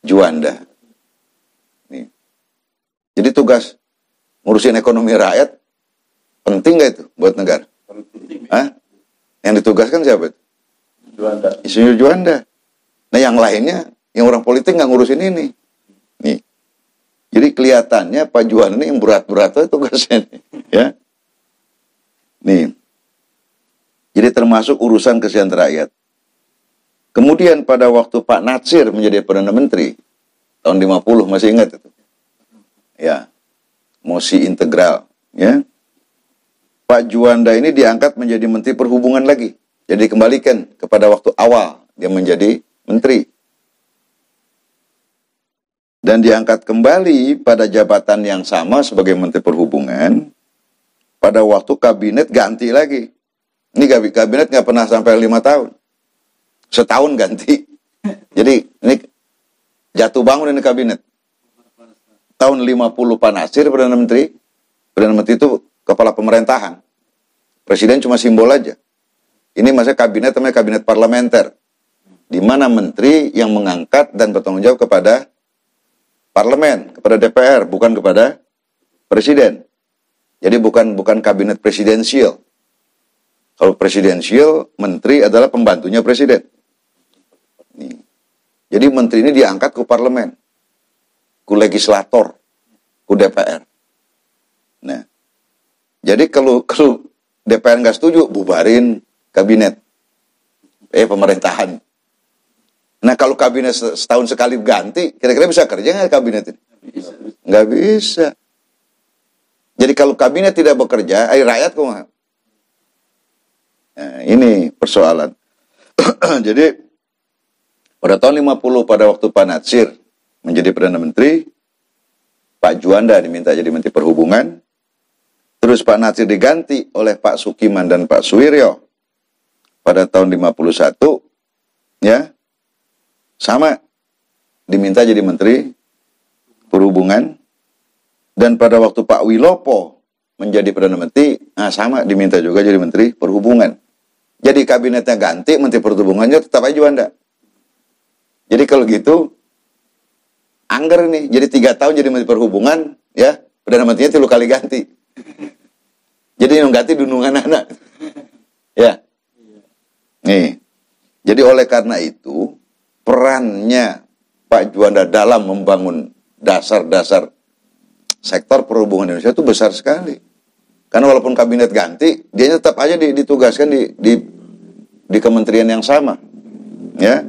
Juanda. Nih. Jadi tugas ngurusin ekonomi rakyat penting nggak itu buat negara? Hah? Yang ditugaskan siapa itu? Juanda. Insinyur Juanda. Nah yang lainnya, yang orang politik nggak ngurusin ini. Jadi kelihatannya Pak Juanda ini yang berat-berat itu nih, Ya. Nih. Jadi termasuk urusan kesehatan rakyat. Kemudian pada waktu Pak Natsir menjadi Perdana Menteri, tahun 50, masih ingat itu? Ya. Mosi integral. Ya. Pak Juanda ini diangkat menjadi Menteri Perhubungan lagi. Jadi dikembalikan kepada waktu awal dia menjadi menteri. Dan diangkat kembali pada jabatan yang sama sebagai Menteri Perhubungan pada waktu kabinet ganti lagi. Ini kabi- kabinet nggak pernah sampai lima tahun. Setahun ganti. Jadi ini jatuh bangun ini kabinet. Tahun 50 Pak Nasir Perdana Menteri. Perdana Menteri itu kepala pemerintahan. Presiden cuma simbol aja. Ini masa kabinet namanya kabinet parlementer. Di mana menteri yang mengangkat dan bertanggung jawab kepada parlemen, kepada DPR, bukan kepada presiden. Jadi bukan bukan kabinet presidensial. Kalau presidensial, menteri adalah pembantunya presiden. Jadi menteri ini diangkat ke parlemen, ke legislator, ke DPR. Nah, jadi kalau kalau DPR nggak setuju, bubarin kabinet, eh pemerintahan. Nah kalau kabinet setahun sekali ganti, kira-kira bisa kerja nggak kabinet ini? Nggak bisa. Jadi kalau kabinet tidak bekerja, ayo rakyat kok? Nah, ini persoalan. Jadi pada tahun 50 pada waktu Pak Natsir menjadi Perdana Menteri, Pak Juanda diminta jadi Menteri Perhubungan, terus Pak Natsir diganti oleh Pak Sukiman dan Pak Suwiryo pada tahun 51, ya, sama diminta jadi Menteri Perhubungan, dan pada waktu Pak Wilopo menjadi Perdana Menteri, nah sama diminta juga jadi Menteri Perhubungan. Jadi kabinetnya ganti, Menteri Perhubungannya tetap aja Juanda. Jadi kalau gitu, angger nih, jadi tiga tahun jadi Menteri Perhubungan, ya, Perdana Menterinya tiga kali ganti. Jadi yang ganti dunungan anak. ya. Nih. Jadi oleh karena itu, perannya Pak Juanda dalam membangun dasar-dasar sektor perhubungan Indonesia itu besar sekali. Karena walaupun kabinet ganti, dia tetap aja ditugaskan di, di di kementerian yang sama. Ya.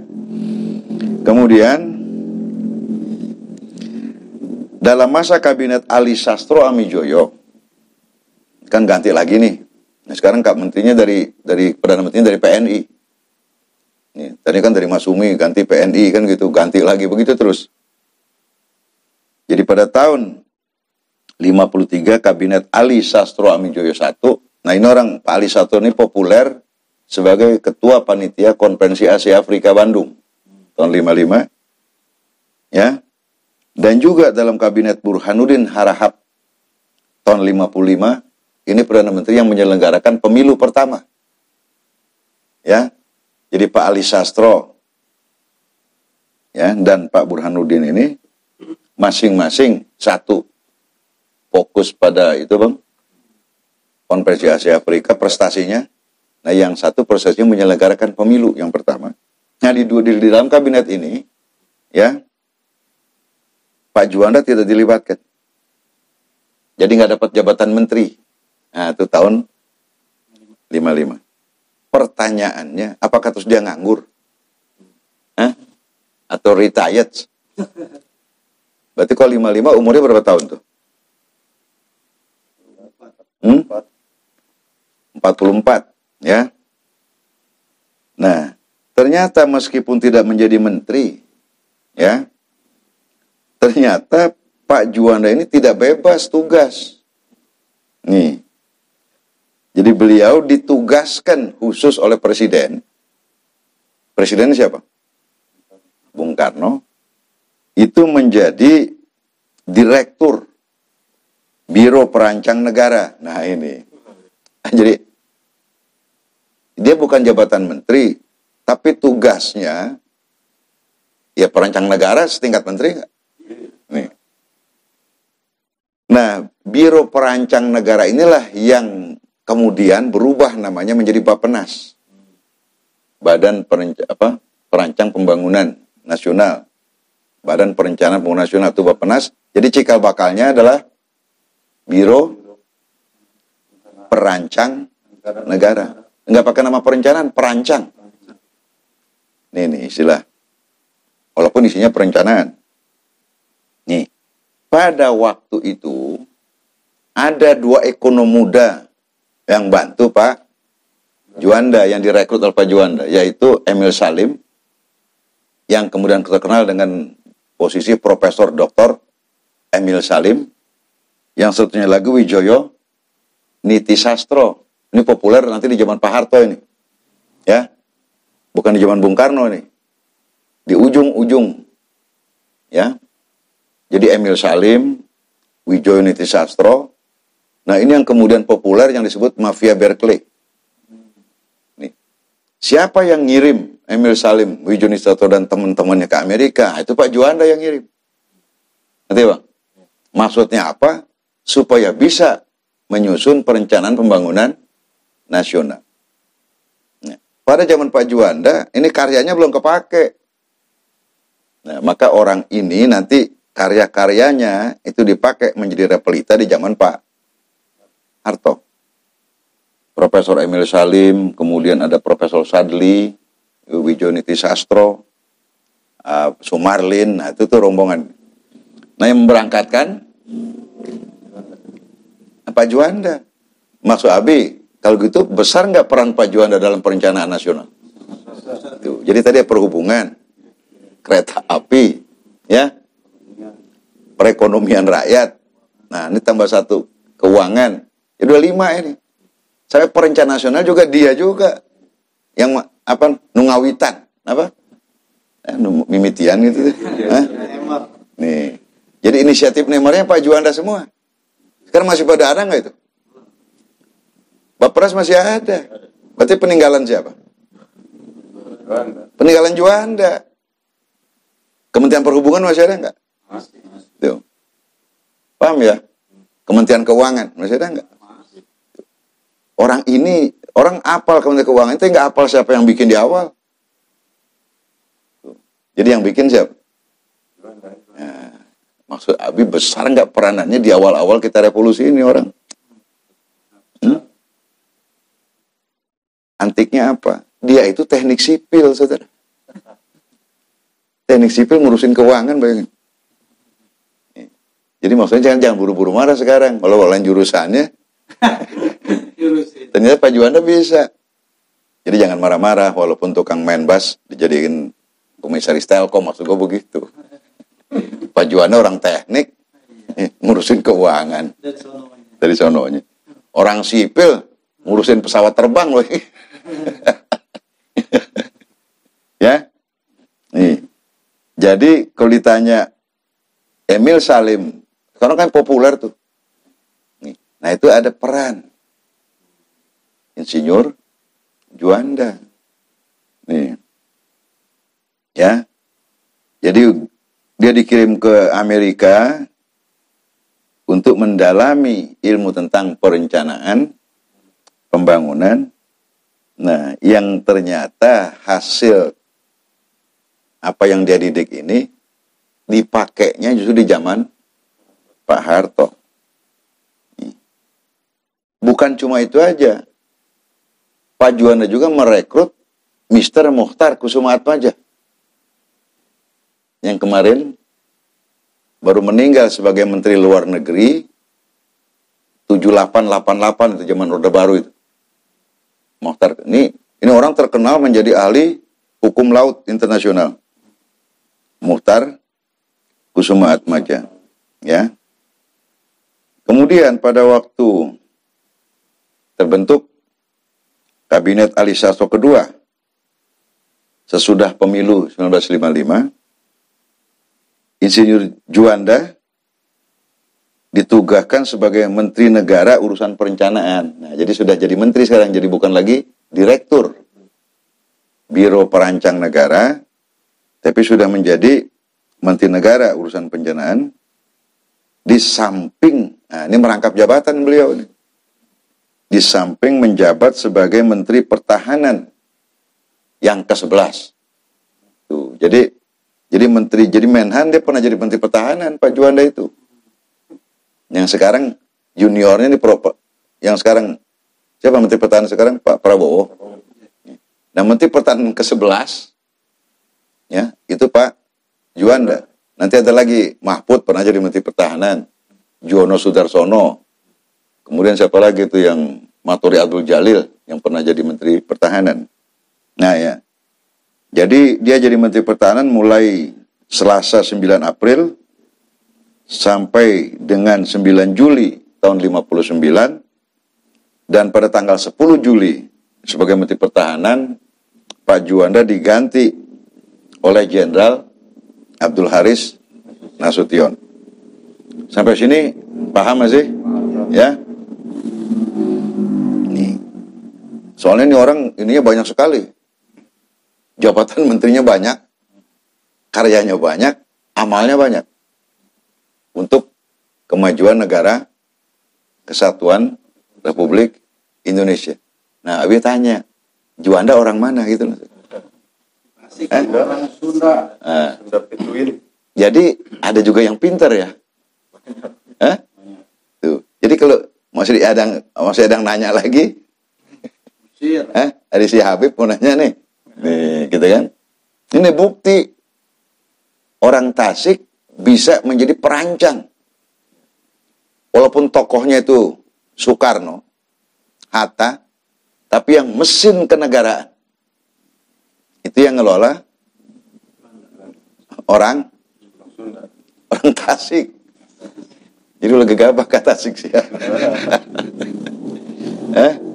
Kemudian dalam masa kabinet Ali Sastro Amijoyo kan ganti lagi nih. Nah, sekarang kak menterinya dari dari perdana menterinya dari PNI. Nih, tadi kan dari Masumi ganti PNI kan gitu, ganti lagi begitu terus. Jadi pada tahun 53 kabinet Ali Sastro Amijoyo I. Nah ini orang Pak Ali Sastro ini populer sebagai ketua panitia konferensi Asia Afrika Bandung tahun 55 ya dan juga dalam kabinet Burhanuddin Harahap tahun 55 ini perdana menteri yang menyelenggarakan pemilu pertama ya jadi Pak Ali Sastro ya dan Pak Burhanuddin ini masing-masing satu fokus pada itu bang. Konferensi Asia Afrika prestasinya. Nah yang satu prosesnya menyelenggarakan pemilu yang pertama. Nah di, di, di dalam kabinet ini ya Pak Juanda tidak dilibatkan. Jadi nggak dapat jabatan menteri. Nah itu tahun 55 pertanyaannya apakah terus dia nganggur Hah? atau retired berarti kalau 55 umurnya berapa tahun tuh Hmm? 44 ya. Nah, ternyata meskipun tidak menjadi menteri ya. Ternyata Pak Juanda ini tidak bebas tugas. Nih. Jadi beliau ditugaskan khusus oleh presiden. Presiden siapa? Bung Karno. Itu menjadi direktur Biro Perancang Negara. Nah ini. Jadi dia bukan jabatan menteri, tapi tugasnya ya perancang negara setingkat menteri? Nih. Nah, Biro Perancang Negara inilah yang kemudian berubah namanya menjadi Bapenas. Badan Perenca, apa, Perancang Pembangunan Nasional. Badan Perencanaan Pembangunan Nasional itu Bapenas. Jadi cikal bakalnya adalah Biro Perancang Negara. Enggak pakai nama perencanaan, perancang. Nih, nih istilah. Walaupun isinya perencanaan. Nih, pada waktu itu ada dua ekonom muda yang bantu Pak Juanda yang direkrut oleh Pak Juanda, yaitu Emil Salim yang kemudian terkenal dengan posisi Profesor Dr. Emil Salim, yang satunya lagi Wijoyo Niti Sastro. Ini populer nanti di zaman Pak Harto ini. Ya. Bukan di zaman Bung Karno ini. Di ujung-ujung. Ya. Jadi Emil Salim, Wijoyo Niti Sastro. Nah, ini yang kemudian populer yang disebut mafia Berkeley. Nih. Siapa yang ngirim Emil Salim, Sastro dan teman-temannya ke Amerika? Itu Pak Juanda yang ngirim. Nanti Bang. Maksudnya apa? Supaya bisa menyusun perencanaan pembangunan nasional. Nah, pada zaman Pak Juanda, ini karyanya belum kepake. Nah, maka orang ini nanti karya-karyanya itu dipakai menjadi repelita di zaman Pak Harto. Profesor Emil Salim, kemudian ada Profesor Sadli, Wijoniti Sastro, uh, Sumarlin, nah itu tuh rombongan. Nah yang memberangkatkan Pak Juanda. Maksud Abi, kalau gitu besar nggak peran Pak Juanda dalam perencanaan nasional? Tuh. Jadi tadi perhubungan, kereta api, ya, perekonomian rakyat. Nah ini tambah satu keuangan, ya dua lima ini. Saya perencana nasional juga dia juga. Yang apa nungawitan. Apa? Eh, mimitian gitu Hah? nih. Jadi inisiatif Neymar Pak Juanda semua. Sekarang masih pada ada nggak itu? Bapres masih ada. Berarti peninggalan siapa? Peninggalan Juanda. Kementerian Perhubungan masih ada nggak? Tuh. paham ya? Kementerian Keuangan masih ada nggak orang ini orang apal Kementerian Keuangan itu nggak apal siapa yang bikin di awal. Jadi yang bikin siapa? Nah, maksud Abi besar nggak peranannya di awal-awal kita revolusi ini orang? Hmm? Antiknya apa? Dia itu teknik sipil, saudara. Teknik sipil ngurusin keuangan, bayangin. Jadi maksudnya jangan jangan buru-buru marah sekarang. Kalau lain jurusannya, Ternyata Pak Juanda bisa. Jadi jangan marah-marah walaupun tukang main bass dijadiin komisaris Telkom maksud gue begitu. Pak Juanda orang teknik ngurusin keuangan dari sononya. Orang sipil ngurusin pesawat terbang loh. ya. Nih. Jadi kalau ditanya Emil Salim, sekarang kan populer tuh. Nih. Nah itu ada peran Insinyur Juanda. Nih. Ya. Jadi dia dikirim ke Amerika untuk mendalami ilmu tentang perencanaan pembangunan. Nah, yang ternyata hasil apa yang dia didik ini dipakainya justru di zaman Pak Harto. Bukan cuma itu aja. Pak Juanda juga merekrut Mr. Muhtar Kusuma Atmaja. Yang kemarin baru meninggal sebagai Menteri Luar Negeri 7888 itu zaman Orde Baru itu. Muhtar ini ini orang terkenal menjadi ahli hukum laut internasional. Muhtar Kusuma Atmaja, ya. Kemudian pada waktu terbentuk Kabinet Ali Sastro kedua sesudah pemilu 1955 Insinyur Juanda ditugaskan sebagai Menteri Negara urusan perencanaan. Nah, jadi sudah jadi menteri sekarang, jadi bukan lagi direktur Biro Perancang Negara, tapi sudah menjadi Menteri Negara urusan perencanaan. Di samping, nah ini merangkap jabatan beliau ini. Di samping menjabat sebagai Menteri Pertahanan yang ke-11. Tuh, jadi jadi menteri, jadi Menhan dia pernah jadi Menteri Pertahanan Pak Juanda itu. Yang sekarang juniornya ini pro, yang sekarang siapa Menteri Pertahanan sekarang Pak Prabowo. Nah Menteri Pertahanan ke-11 ya itu Pak Juanda. Nanti ada lagi Mahfud pernah jadi Menteri Pertahanan, Juwono Sudarsono. Kemudian siapa lagi itu yang Maturi Abdul Jalil yang pernah jadi Menteri Pertahanan. Nah ya. Jadi dia jadi Menteri Pertahanan mulai Selasa 9 April sampai dengan 9 Juli tahun 59 dan pada tanggal 10 Juli sebagai Menteri Pertahanan Pak Juanda diganti oleh Jenderal Abdul Haris Nasution. Sampai sini paham masih? Ya. Soalnya ini orang ininya banyak sekali. Jabatan menterinya banyak, karyanya banyak, amalnya banyak untuk kemajuan negara kesatuan Republik Indonesia. Nah, Abi tanya, Juanda orang mana gitu loh. eh? orang Sunda. Sunda Petuin. jadi ada juga yang pintar ya. Eh? Tuh. Jadi kalau masih ada yang masih ada yang nanya lagi. Eh? Ada si Habib mau nanya nih. Nih, gitu kan. Ini bukti orang Tasik bisa menjadi perancang. Walaupun tokohnya itu Soekarno, Hatta, tapi yang mesin kenegaraan. Itu yang ngelola orang orang Tasik. Jadi lagi gabah ke Tasik sih. eh?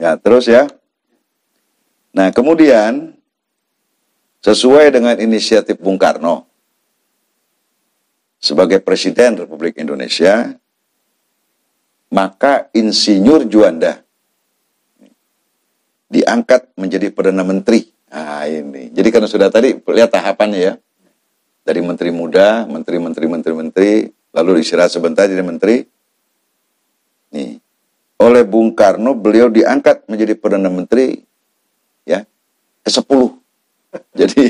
Ya, terus ya. Nah, kemudian sesuai dengan inisiatif Bung Karno sebagai Presiden Republik Indonesia, maka Insinyur Juanda diangkat menjadi Perdana Menteri. Nah, ini. Jadi karena sudah tadi lihat tahapannya ya. Dari menteri muda, menteri, menteri, menteri, menteri, lalu istirahat sebentar jadi menteri. Nih. Oleh Bung Karno beliau diangkat menjadi Perdana Menteri ya ke-10. Jadi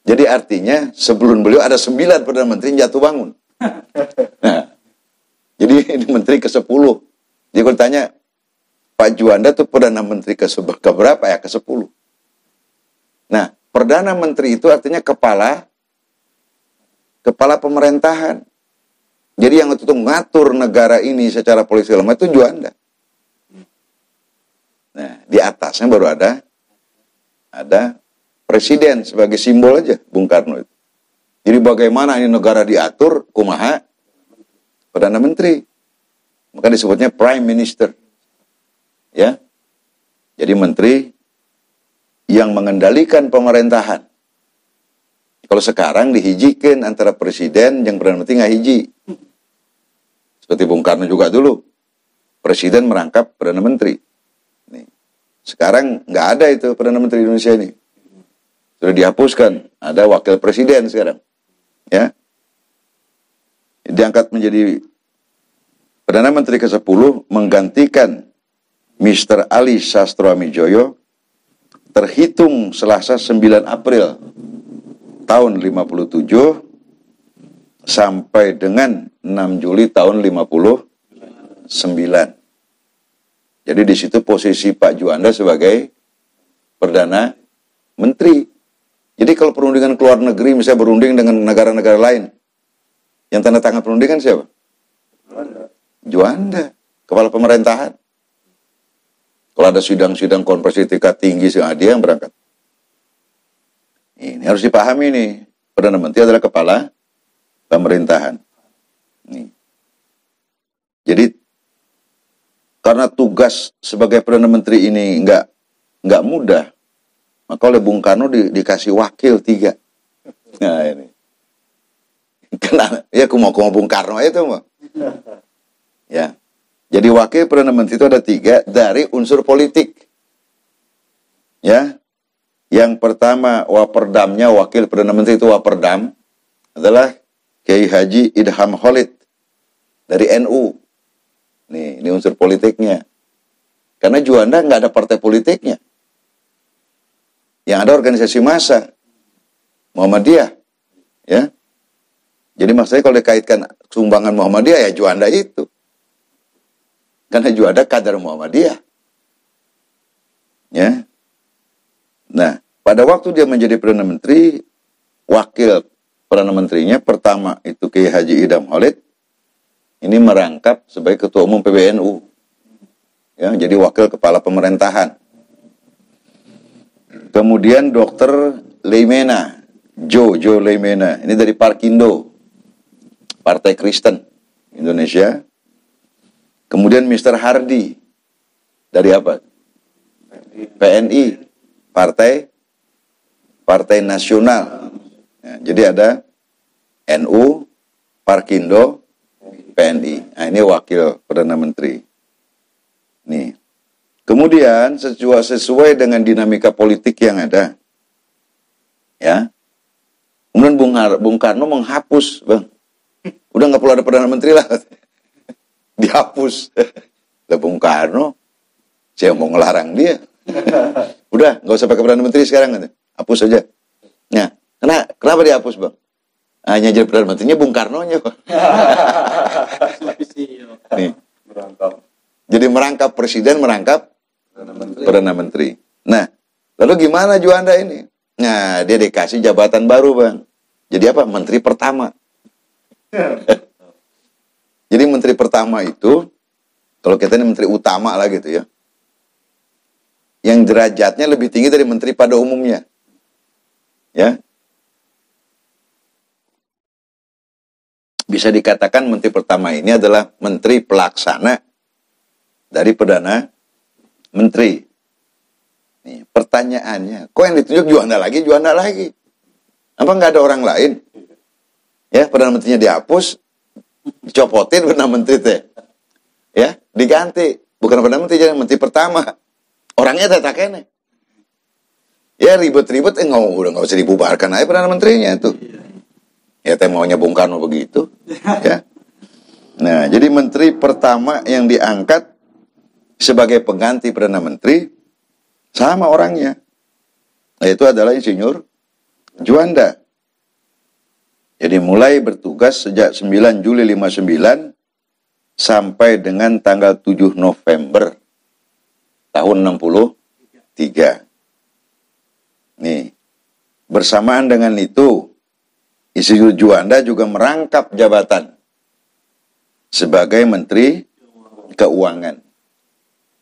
jadi artinya sebelum beliau ada sembilan Perdana Menteri yang jatuh bangun. Nah, jadi ini Menteri ke-10. Jadi kalau tanya, Pak Juanda tuh Perdana Menteri ke, ke berapa ya? Ke-10. Nah, Perdana Menteri itu artinya kepala kepala pemerintahan. Jadi yang itu tuh ngatur negara ini secara politik lemah itu Juanda. Nah, di atasnya baru ada ada presiden sebagai simbol aja Bung Karno itu. Jadi bagaimana ini negara diatur, kumaha? Perdana Menteri. Maka disebutnya Prime Minister. Ya. Jadi menteri yang mengendalikan pemerintahan. Kalau sekarang dihijikan antara presiden yang Perdana Menteri nggak hiji. Seperti Bung Karno juga dulu. Presiden merangkap Perdana Menteri. Sekarang nggak ada itu Perdana Menteri Indonesia ini. Sudah dihapuskan. Ada wakil presiden sekarang. Ya. Diangkat menjadi Perdana Menteri ke-10 menggantikan Mr. Ali Sastro Amijoyo terhitung Selasa 9 April tahun 57 sampai dengan 6 Juli tahun 59. Jadi di situ posisi Pak Juanda sebagai Perdana Menteri. Jadi kalau perundingan ke luar negeri, misalnya berunding dengan negara-negara lain, yang tanda tangan perundingan siapa? Juanda, kepala pemerintahan. Kalau ada sidang-sidang konferensi tingkat tinggi, dia yang berangkat. Ini harus dipahami nih. Perdana Menteri adalah kepala pemerintahan. Nih. Jadi karena tugas sebagai perdana menteri ini nggak nggak mudah, maka oleh Bung Karno di, dikasih wakil tiga. Nah ini, Karena ya kumo kumo Bung Karno itu mah. Ya. Jadi wakil perdana menteri itu ada tiga dari unsur politik. Ya. Yang pertama waperdamnya wakil perdana menteri itu waperdam adalah Kiai Haji Idham Khalid dari NU. Nih, ini unsur politiknya. Karena Juanda nggak ada partai politiknya. Yang ada organisasi massa. Muhammadiyah. Ya. Jadi maksudnya kalau dikaitkan sumbangan Muhammadiyah ya Juanda itu. Karena Juanda kader Muhammadiyah. Ya. Nah, pada waktu dia menjadi Perdana Menteri, wakil Perdana Menterinya pertama itu Kiai Haji Idam Khalid ini merangkap sebagai Ketua Umum PBNU. Ya, jadi wakil kepala pemerintahan. Kemudian Dr. Leimena, Jo, Jo Leimena. Ini dari Parkindo, Partai Kristen Indonesia. Kemudian Mr. Hardy, dari apa? PNI, Partai Partai Nasional. Ya, jadi ada NU, Parkindo, PNI. Nah, ini wakil Perdana Menteri. Nih. Kemudian sesuai, sesuai dengan dinamika politik yang ada. Ya. Kemudian Bung, Har Bung Karno menghapus, Bang. Udah nggak perlu ada Perdana Menteri lah. Dihapus. Lah Bung Karno, saya mau ngelarang dia. Udah, nggak usah pakai Perdana Menteri sekarang. Hapus saja. Nah, kenapa dihapus, Bang? Hanya jadi Perdana Menterinya Bung Karno-nya. Nih. Jadi merangkap presiden, merangkap Perdana Menteri. Perdana Menteri. Nah, lalu gimana Juanda ini? Nah, dia dikasih jabatan baru, Bang. Jadi apa? Menteri pertama. Jadi menteri pertama itu, kalau kita ini menteri utama lah gitu ya. Yang derajatnya lebih tinggi dari menteri pada umumnya. Ya. Bisa dikatakan menteri pertama ini adalah menteri pelaksana dari Perdana Menteri. Nih, pertanyaannya, kok yang ditunjuk Juanda lagi, Juanda lagi? Apa nggak ada orang lain? Ya, Perdana Menterinya dihapus, dicopotin Perdana Menteri teh. Ya, diganti. Bukan Perdana Menteri, jadi Menteri pertama. Orangnya tetap kene. Ya ribet-ribet, eh nggak udah nggak usah dibubarkan aja Perdana Menterinya itu. Ya teh maunya Bung Karno begitu. ya. Nah, jadi menteri pertama yang diangkat sebagai pengganti Perdana Menteri sama orangnya. Yaitu adalah Insinyur Juanda. Jadi mulai bertugas sejak 9 Juli 59 sampai dengan tanggal 7 November tahun 63. Nih, bersamaan dengan itu, Insinyur Juanda juga merangkap jabatan sebagai Menteri Keuangan.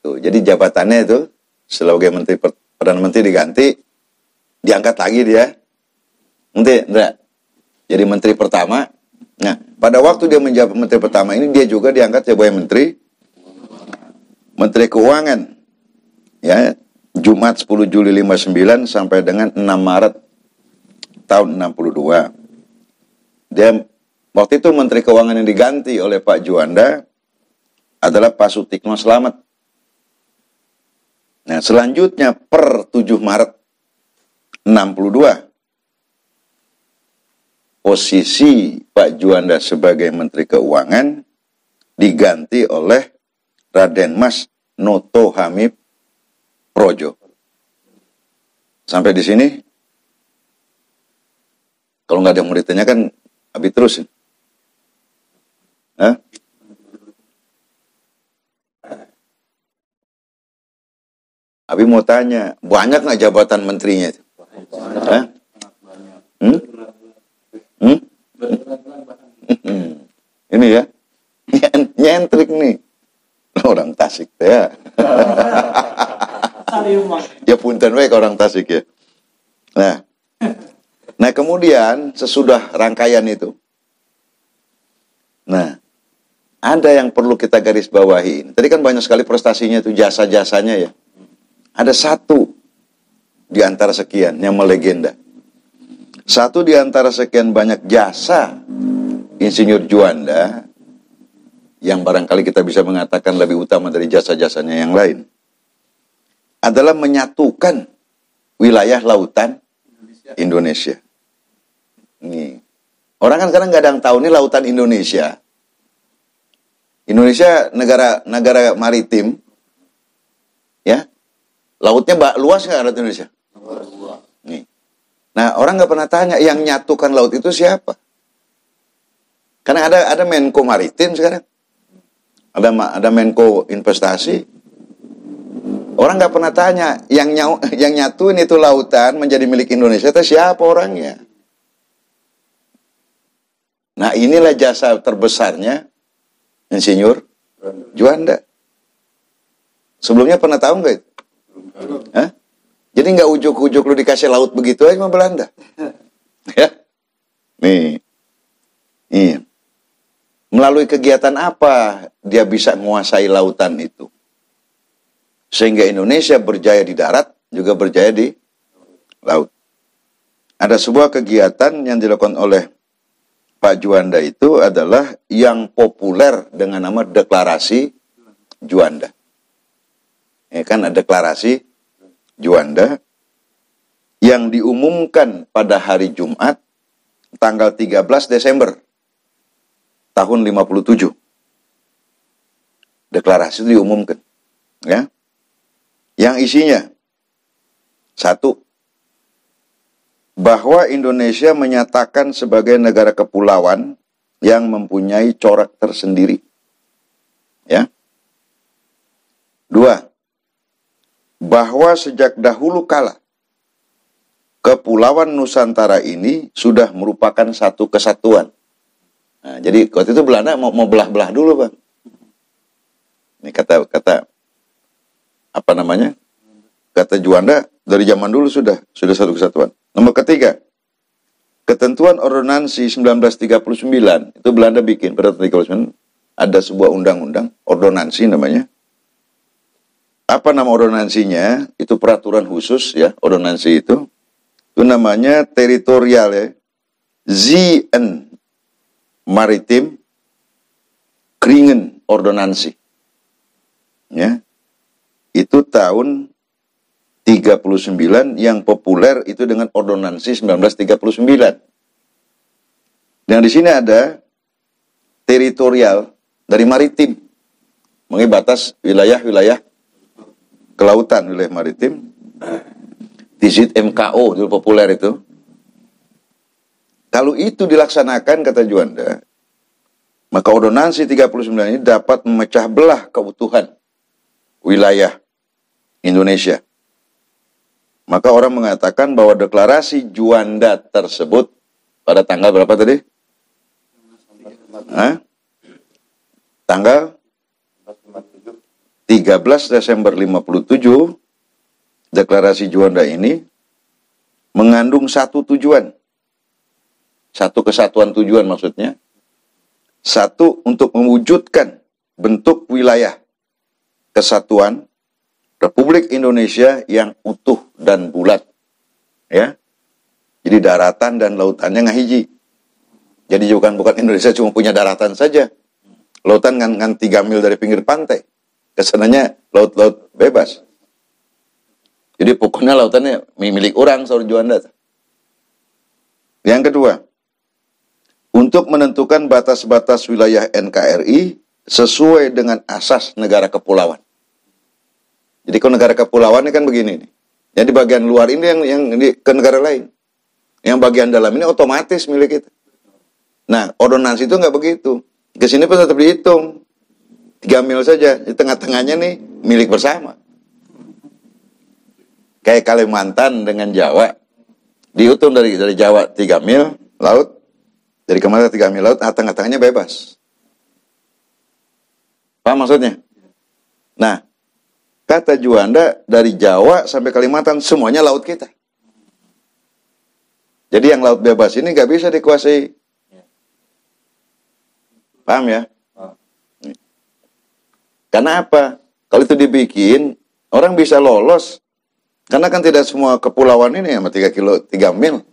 Tuh, jadi jabatannya itu sebagai Menteri Per- Perdana Menteri diganti, diangkat lagi dia. Nanti, Indra. Jadi Menteri pertama. Nah, pada waktu dia menjabat Menteri pertama ini, dia juga diangkat sebagai Menteri Menteri Keuangan. Ya, Jumat 10 Juli 59 sampai dengan 6 Maret tahun 62. Dia waktu itu Menteri Keuangan yang diganti oleh Pak Juanda adalah Pak Sutikno Slamet. Nah, selanjutnya per 7 Maret 62 posisi Pak Juanda sebagai Menteri Keuangan diganti oleh Raden Mas Noto Hamid Projo. Sampai di sini, kalau nggak ada yang mau ditanyakan, Abi terus. Hah? Abi mau tanya, banyak nggak jabatan menterinya? Hah? Hmm? Hmm? Hmm. Ini ya, Nyen- nyentrik nih. Orang Tasik ya. ya punten ke orang Tasik ya. Nah, nah kemudian sesudah rangkaian itu, nah ada yang perlu kita garis bawahi. Tadi kan banyak sekali prestasinya itu jasa-jasanya ya. Ada satu di antara sekian yang melegenda. Satu di antara sekian banyak jasa Insinyur Juanda yang barangkali kita bisa mengatakan lebih utama dari jasa-jasanya yang lain adalah menyatukan wilayah lautan Indonesia. Nih. Orang kan sekarang nggak ada yang tahu nih lautan Indonesia. Indonesia negara negara maritim, ya, lautnya mbak luas nggak laut Indonesia? Nih. Nah orang nggak pernah tanya yang nyatukan laut itu siapa? Karena ada ada Menko Maritim sekarang, ada ada Menko Investasi. Orang nggak pernah tanya yang nyau, yang nyatuin itu lautan menjadi milik Indonesia itu siapa orangnya? Nah inilah jasa terbesarnya Insinyur Juanda. Sebelumnya pernah tahu nggak itu? Hah? Jadi nggak ujuk-ujuk lu dikasih laut begitu aja sama Belanda. ya. Nih. Iya. Melalui kegiatan apa dia bisa menguasai lautan itu? Sehingga Indonesia berjaya di darat, juga berjaya di laut. Ada sebuah kegiatan yang dilakukan oleh Pak Juanda itu adalah yang populer dengan nama deklarasi Juanda. Ya kan ada deklarasi Juanda yang diumumkan pada hari Jumat tanggal 13 Desember tahun 57. Deklarasi itu diumumkan. Ya. Yang isinya satu bahwa Indonesia menyatakan sebagai negara kepulauan yang mempunyai corak tersendiri. Ya. Dua, bahwa sejak dahulu kala kepulauan Nusantara ini sudah merupakan satu kesatuan. Nah, jadi waktu itu Belanda mau, mau belah-belah dulu, Bang. Ini kata kata apa namanya? Kata Juanda dari zaman dulu sudah sudah satu kesatuan. Nomor ketiga, ketentuan ordonansi 1939 itu Belanda bikin pada tahun 1939 ada sebuah undang-undang ordonansi namanya. Apa nama ordonansinya? Itu peraturan khusus ya, ordonansi itu. Itu namanya teritorial ya. ZN Maritim Kringen Ordonansi. Ya. Itu tahun 39 yang populer itu dengan ordonansi 1939. Dan di sini ada teritorial dari maritim. Mengenai batas wilayah-wilayah kelautan, wilayah maritim. Visit MKO, dulu populer itu. Kalau itu dilaksanakan, kata Juanda, maka ordonansi 39 ini dapat memecah belah keutuhan wilayah Indonesia. Maka orang mengatakan bahwa deklarasi Juanda tersebut pada tanggal berapa tadi? Hah? Tanggal 13 Desember 57 deklarasi Juanda ini mengandung satu tujuan. Satu kesatuan tujuan maksudnya. Satu untuk mewujudkan bentuk wilayah kesatuan Republik Indonesia yang utuh dan bulat. Ya. Jadi daratan dan lautannya ngahiji. Jadi bukan bukan Indonesia cuma punya daratan saja. Lautan kan, kan 3 mil dari pinggir pantai. Ke sananya laut-laut bebas. Jadi pokoknya lautannya milik orang saudara Juanda. Yang kedua, untuk menentukan batas-batas wilayah NKRI sesuai dengan asas negara kepulauan. Jadi kalau negara kepulauan ini kan begini nih. Jadi bagian luar ini yang yang di, ke negara lain. Yang bagian dalam ini otomatis milik kita. Nah, ordonansi itu nggak begitu. Ke sini pun tetap dihitung. Tiga mil saja. Di tengah-tengahnya nih milik bersama. Kayak Kalimantan dengan Jawa. Dihitung dari dari Jawa tiga mil laut. Dari ke mana tiga mil laut, ah, tengah-tengahnya bebas. Paham maksudnya? Nah, kata Juanda dari Jawa sampai Kalimantan semuanya laut kita. Jadi yang laut bebas ini nggak bisa dikuasai. Paham ya? Karena apa? Kalau itu dibikin, orang bisa lolos. Karena kan tidak semua kepulauan ini sama 3 kilo 3 mil.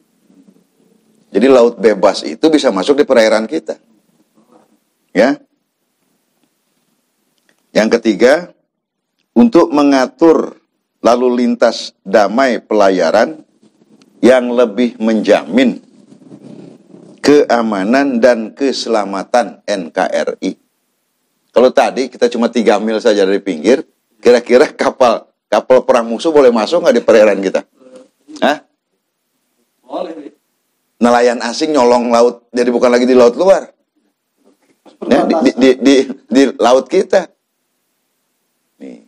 Jadi laut bebas itu bisa masuk di perairan kita. Ya. Yang ketiga, untuk mengatur lalu lintas damai pelayaran yang lebih menjamin keamanan dan keselamatan NKRI. Kalau tadi kita cuma tiga mil saja dari pinggir, kira-kira kapal kapal perang musuh boleh masuk nggak di perairan kita? Hah? Boleh. Nelayan asing nyolong laut, jadi bukan lagi di laut luar, ya, di, di, di, di, di laut kita. Nih.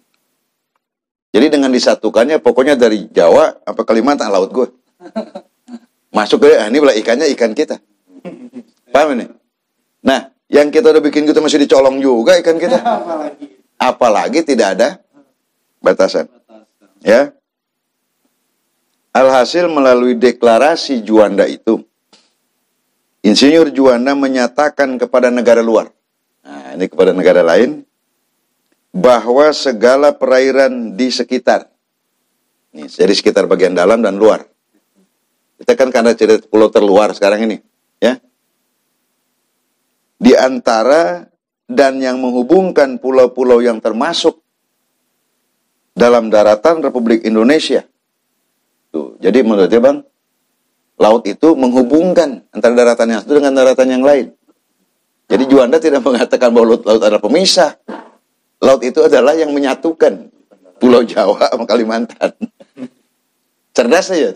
Jadi dengan disatukannya, pokoknya dari Jawa apa Kalimantan laut gue. Masuk ke, ah, ini belah ikannya ikan kita. Paham ini? Nah, yang kita udah bikin gitu masih dicolong juga ikan kita. Apalagi tidak ada batasan. Ya. Alhasil melalui deklarasi Juanda itu, Insinyur Juanda menyatakan kepada negara luar, nah ini kepada negara lain, bahwa segala perairan di sekitar, jadi sekitar bagian dalam dan luar. Kita kan karena cerita pulau terluar sekarang ini, ya. Di antara dan yang menghubungkan pulau-pulau yang termasuk dalam daratan Republik Indonesia. Tuh, jadi menurutnya Bang, laut itu menghubungkan antara daratan yang satu dengan daratan yang lain. Jadi Juanda tidak mengatakan bahwa laut, laut adalah pemisah. Laut itu adalah yang menyatukan Pulau Jawa sama Kalimantan. Cerdas saja.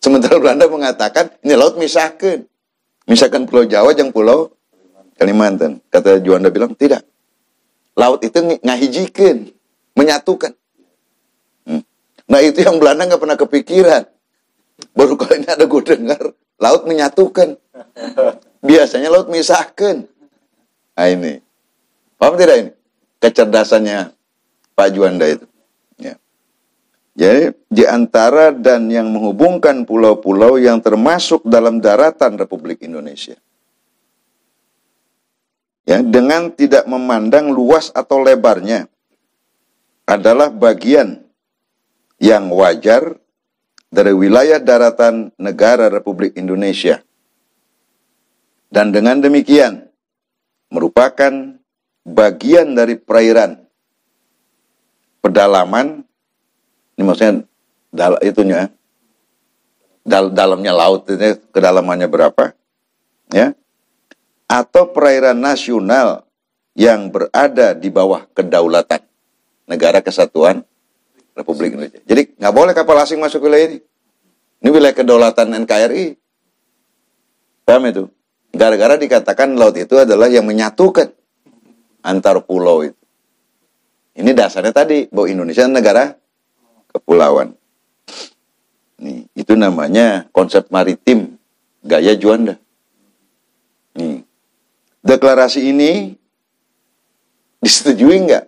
Sementara Belanda mengatakan ini laut misahkan. Misalkan Pulau Jawa yang Pulau Kalimantan. Kata Juanda bilang tidak. Laut itu ng- ngahijikan, menyatukan. Hmm. Nah itu yang Belanda nggak pernah kepikiran. Baru kali ini ada gue dengar laut menyatukan. Biasanya laut misahkan. Nah ini. Paham tidak ini? Kecerdasannya Pak Juanda itu. Ya. Jadi di antara dan yang menghubungkan pulau-pulau yang termasuk dalam daratan Republik Indonesia. Ya, dengan tidak memandang luas atau lebarnya adalah bagian yang wajar dari wilayah daratan negara Republik Indonesia. Dan dengan demikian merupakan bagian dari perairan pedalaman ini maksudnya dal itunya dal dalamnya laut ini kedalamannya berapa ya atau perairan nasional yang berada di bawah kedaulatan negara kesatuan Republik Indonesia. Jadi nggak boleh kapal asing masuk wilayah ini. Ini wilayah kedaulatan NKRI. Paham itu? Gara-gara dikatakan laut itu adalah yang menyatukan antar pulau itu. Ini dasarnya tadi bahwa Indonesia negara kepulauan. Nih, itu namanya konsep maritim gaya Juanda. Nih. Deklarasi ini disetujui nggak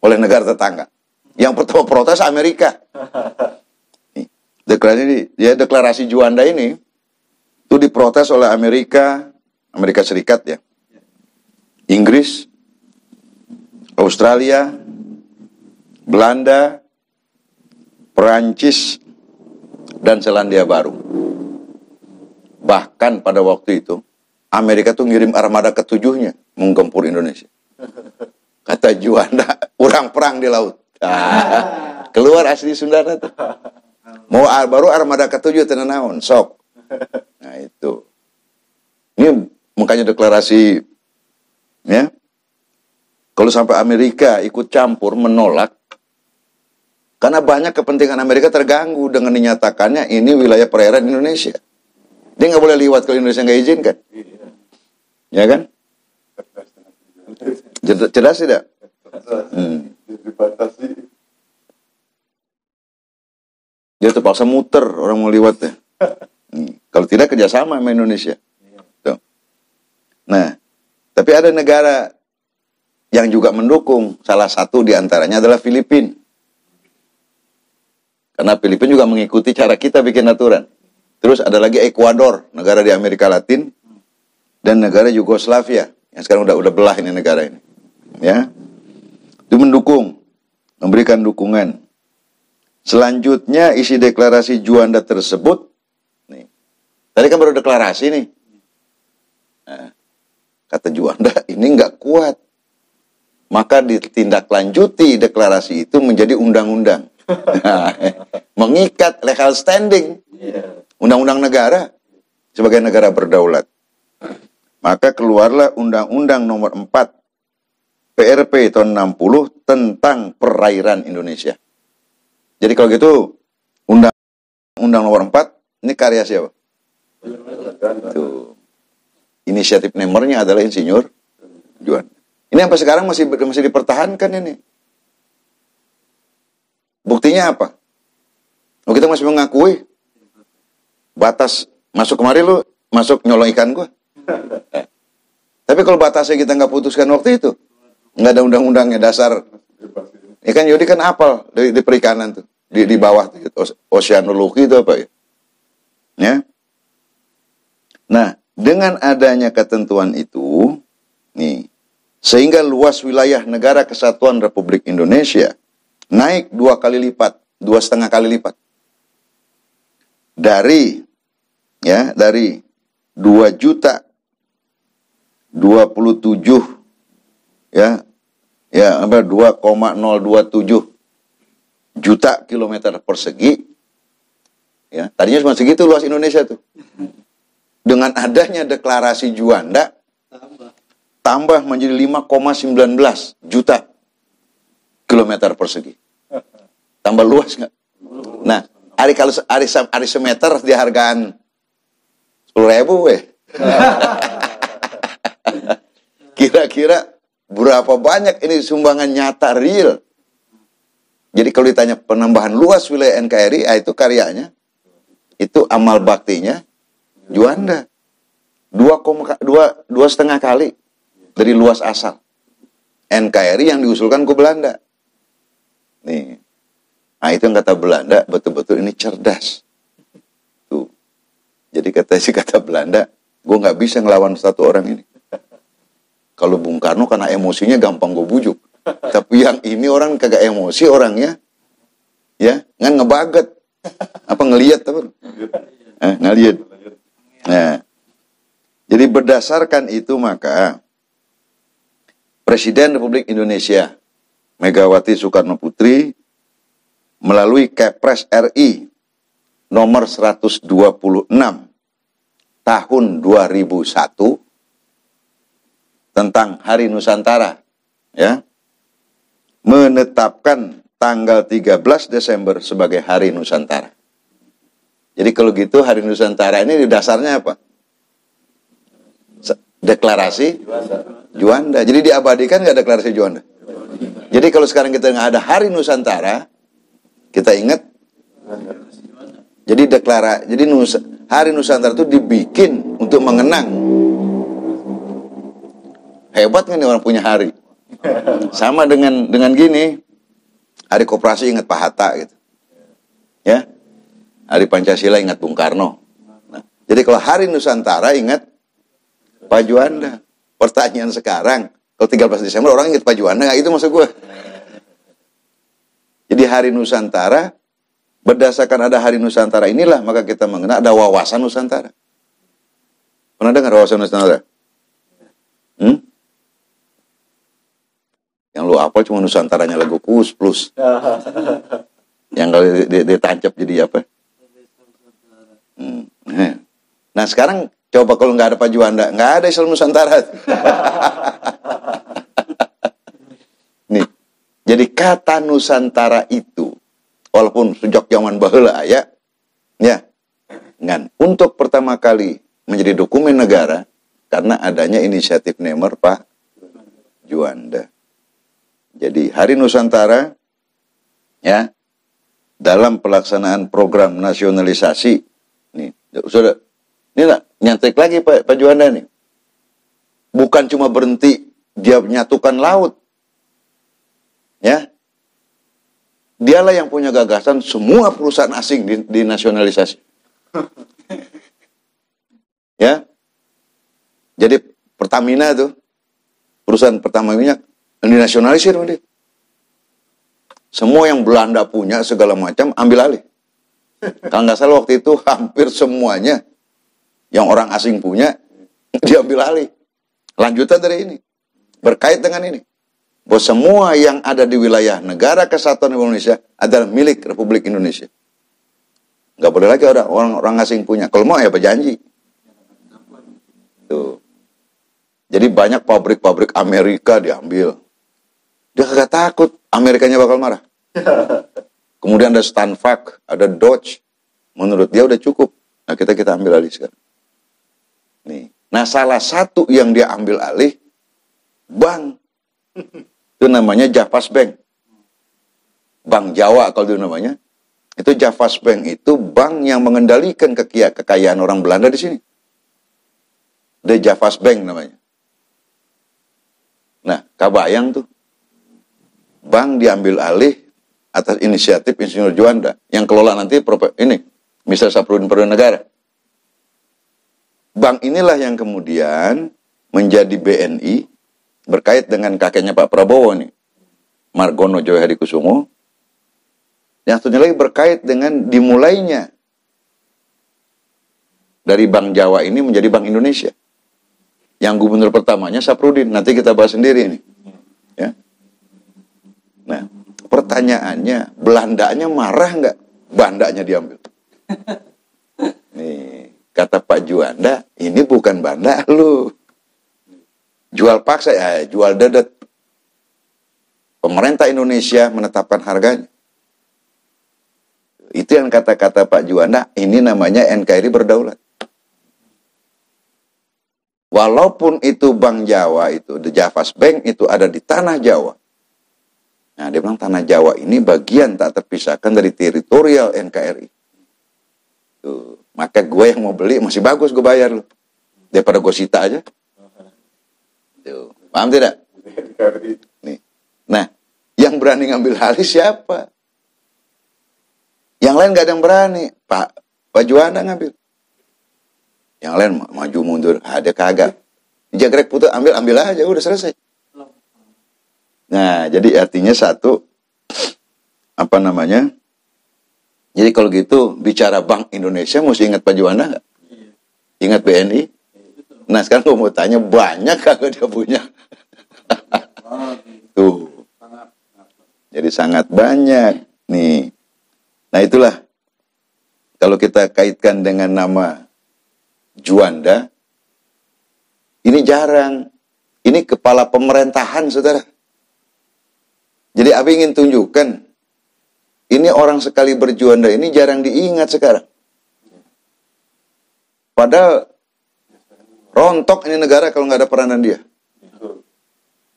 oleh negara tetangga? Yang pertama protes Amerika. Nih, Deklarasi ini, ya deklarasi Juanda ini itu diprotes oleh Amerika, Amerika Serikat ya, Inggris, Australia, Belanda, Perancis, dan Selandia Baru. Bahkan pada waktu itu, Amerika tuh ngirim armada ketujuhnya menggempur Indonesia. Kata Juanda, orang perang di laut. Ah, keluar asli Sunda tuh. Mau ar- baru armada ketujuh tenan naon, sok. Nah itu. Ini makanya deklarasi ya. Kalau sampai Amerika ikut campur menolak karena banyak kepentingan Amerika terganggu dengan dinyatakannya ini wilayah perairan Indonesia. Dia nggak boleh lewat kalau Indonesia nggak izinkan. Ya kan? Cerdas tidak? Hmm. Dia terpaksa muter orang mau lewat ya. Hmm. Kalau tidak kerjasama sama Indonesia. Tuh. Nah, tapi ada negara yang juga mendukung. Salah satu di antaranya adalah Filipina. Karena Filipina juga mengikuti cara kita bikin aturan. Terus ada lagi Ekuador, negara di Amerika Latin, dan negara Yugoslavia yang sekarang udah udah belah ini negara ini. Ya, itu mendukung, memberikan dukungan. Selanjutnya isi deklarasi Juanda tersebut, nih, tadi kan baru deklarasi nih. Nah, Kata Juanda, ini nggak kuat. Maka ditindaklanjuti deklarasi itu menjadi undang-undang. Mengikat legal standing. Undang-undang negara sebagai negara berdaulat. Maka keluarlah Undang-Undang nomor 4 PRP tahun 60 tentang perairan Indonesia. Jadi kalau gitu Undang Undang nomor 4 ini karya siapa? Tuh. Inisiatif nomornya adalah Insinyur Juan. Ini sampai sekarang masih masih dipertahankan ini. Buktinya apa? Oh, kita masih mengakui batas masuk kemari lu masuk nyolong ikan gua. Tapi kalau batasnya kita nggak putuskan waktu itu, nggak ada undang-undangnya dasar. Ikan Yodi kan apal di, di perikanan tuh, di, di bawah tuh, oceanologi itu apa ya? Ya. Nah, dengan adanya ketentuan itu, nih, sehingga luas wilayah negara kesatuan Republik Indonesia naik dua kali lipat, dua setengah kali lipat. Dari, ya, dari 2 juta 27 ya ya apa 2,027 juta kilometer persegi ya tadinya cuma segitu luas Indonesia tuh dengan adanya deklarasi Juanda tambah, menjadi 5,19 juta kilometer persegi tambah luas nggak nah hari kalau hari, hari semeter di hargaan sepuluh ribu weh Kira-kira berapa banyak ini sumbangan nyata real? Jadi kalau ditanya penambahan luas wilayah NKRI, ya itu karyanya, itu amal baktinya Juanda. Dua, dua, dua setengah kali dari luas asal. NKRI yang diusulkan ke Belanda. Nih. Nah itu yang kata Belanda, betul-betul ini cerdas. Tuh. Jadi kata si kata Belanda, gue nggak bisa ngelawan satu orang ini. Kalau Bung Karno karena emosinya gampang gue bujuk. Tapi yang ini orang kagak emosi orangnya. Ya, ngan ngebaget. Apa ngeliat apa? Eh, ngeliat. Nah, jadi berdasarkan itu maka Presiden Republik Indonesia Megawati Soekarno Putri melalui Kepres RI nomor 126 tahun 2001 tentang Hari Nusantara ya menetapkan tanggal 13 Desember sebagai Hari Nusantara. Jadi kalau gitu Hari Nusantara ini dasarnya apa? Deklarasi Juanda. Jadi diabadikan nggak deklarasi Juanda? Jadi kalau sekarang kita nggak ada Hari Nusantara, kita ingat. Jadi deklara, jadi Nusa, Hari Nusantara itu dibikin untuk mengenang Hebat kan nih orang punya hari. Sama dengan dengan gini, hari koperasi ingat Pak Hatta gitu. Ya. Hari Pancasila ingat Bung Karno. Nah, jadi kalau hari Nusantara ingat Pak Juanda. Pertanyaan sekarang, kalau 13 Desember orang ingat Pak Juanda nggak itu maksud gue. Jadi hari Nusantara berdasarkan ada hari Nusantara inilah maka kita mengenal ada wawasan Nusantara. Pernah dengar wawasan Nusantara? Hmm? Yang lu apal cuma Nusantaranya lagu kus plus. yang kalau ditancap jadi apa? Hmm. Eh. Nah sekarang coba kalau nggak ada Pak Juanda, nggak ada Islam Nusantara. Nih, jadi kata Nusantara itu, walaupun sejak zaman bahula ya, ya, ngan untuk pertama kali menjadi dokumen negara karena adanya inisiatif Nemer Pak Juanda. Jadi Hari Nusantara ya dalam pelaksanaan program nasionalisasi nih sudah ini lah nyantek lagi Pak Pak Juanda nih. Bukan cuma berhenti dia menyatukan laut. Ya. Dialah yang punya gagasan semua perusahaan asing di, dinasionalisasi. ya. Jadi Pertamina itu perusahaan pertama minyak dinasionalisir. Semua yang Belanda punya segala macam ambil alih. Kalau nggak salah waktu itu hampir semuanya yang orang asing punya diambil alih. Lanjutan dari ini. Berkait dengan ini. Bahwa semua yang ada di wilayah negara kesatuan Indonesia adalah milik Republik Indonesia. Nggak boleh lagi orang, orang, orang asing punya. Kalau mau ya berjanji. Tuh. Jadi banyak pabrik-pabrik Amerika diambil. Dia kagak takut Amerikanya bakal marah. Kemudian ada Stanford, ada Dodge. Menurut dia udah cukup. Nah kita kita ambil alih sekarang. Nih. Nah salah satu yang dia ambil alih bank. Itu namanya Javas Bank. Bank Jawa kalau itu namanya. Itu Javas Bank itu bank yang mengendalikan kekayaan orang Belanda di sini. The Javas Bank namanya. Nah, kabayang tuh. Bank diambil alih atas inisiatif Insinyur Juanda yang kelola nanti ini Misal Saprudin Perundang Negara. Bank inilah yang kemudian menjadi BNI berkait dengan kakeknya Pak Prabowo nih. Margono Joyo Hadi Kusumo. Yang satunya lagi berkait dengan dimulainya dari Bank Jawa ini menjadi Bank Indonesia. Yang gubernur pertamanya Saprudin. Nanti kita bahas sendiri ini. Ya. Nah, pertanyaannya, Belandanya marah nggak? Bandanya diambil. Nih, kata Pak Juanda, ini bukan banda lu. Jual paksa ya, jual dedet. Pemerintah Indonesia menetapkan harganya. Itu yang kata-kata Pak Juanda, ini namanya NKRI berdaulat. Walaupun itu Bank Jawa itu, The Javas Bank itu ada di tanah Jawa. Nah, dia bilang tanah Jawa ini bagian tak terpisahkan dari teritorial NKRI. Tuh. Maka gue yang mau beli masih bagus gue bayar loh. Daripada gue sita aja. Tuh. Paham tidak? Nih. Nah, yang berani ngambil alih siapa? Yang lain gak ada yang berani. Pak, Pak Juanda ngambil. Yang lain ma- maju mundur, ada kagak. Jagrek putus ambil ambil aja udah selesai. Nah, jadi artinya satu apa namanya? Jadi kalau gitu bicara Bank Indonesia mesti ingat Pak Juanda nggak? Ingat BNI? Nah sekarang gue mau tanya banyak kagak dia punya? Tuh. Jadi sangat banyak nih. Nah itulah kalau kita kaitkan dengan nama Juanda, ini jarang. Ini kepala pemerintahan, saudara. Jadi Abi ingin tunjukkan, ini orang sekali berjuanda ini jarang diingat sekarang. Padahal rontok ini negara kalau nggak ada peranan dia.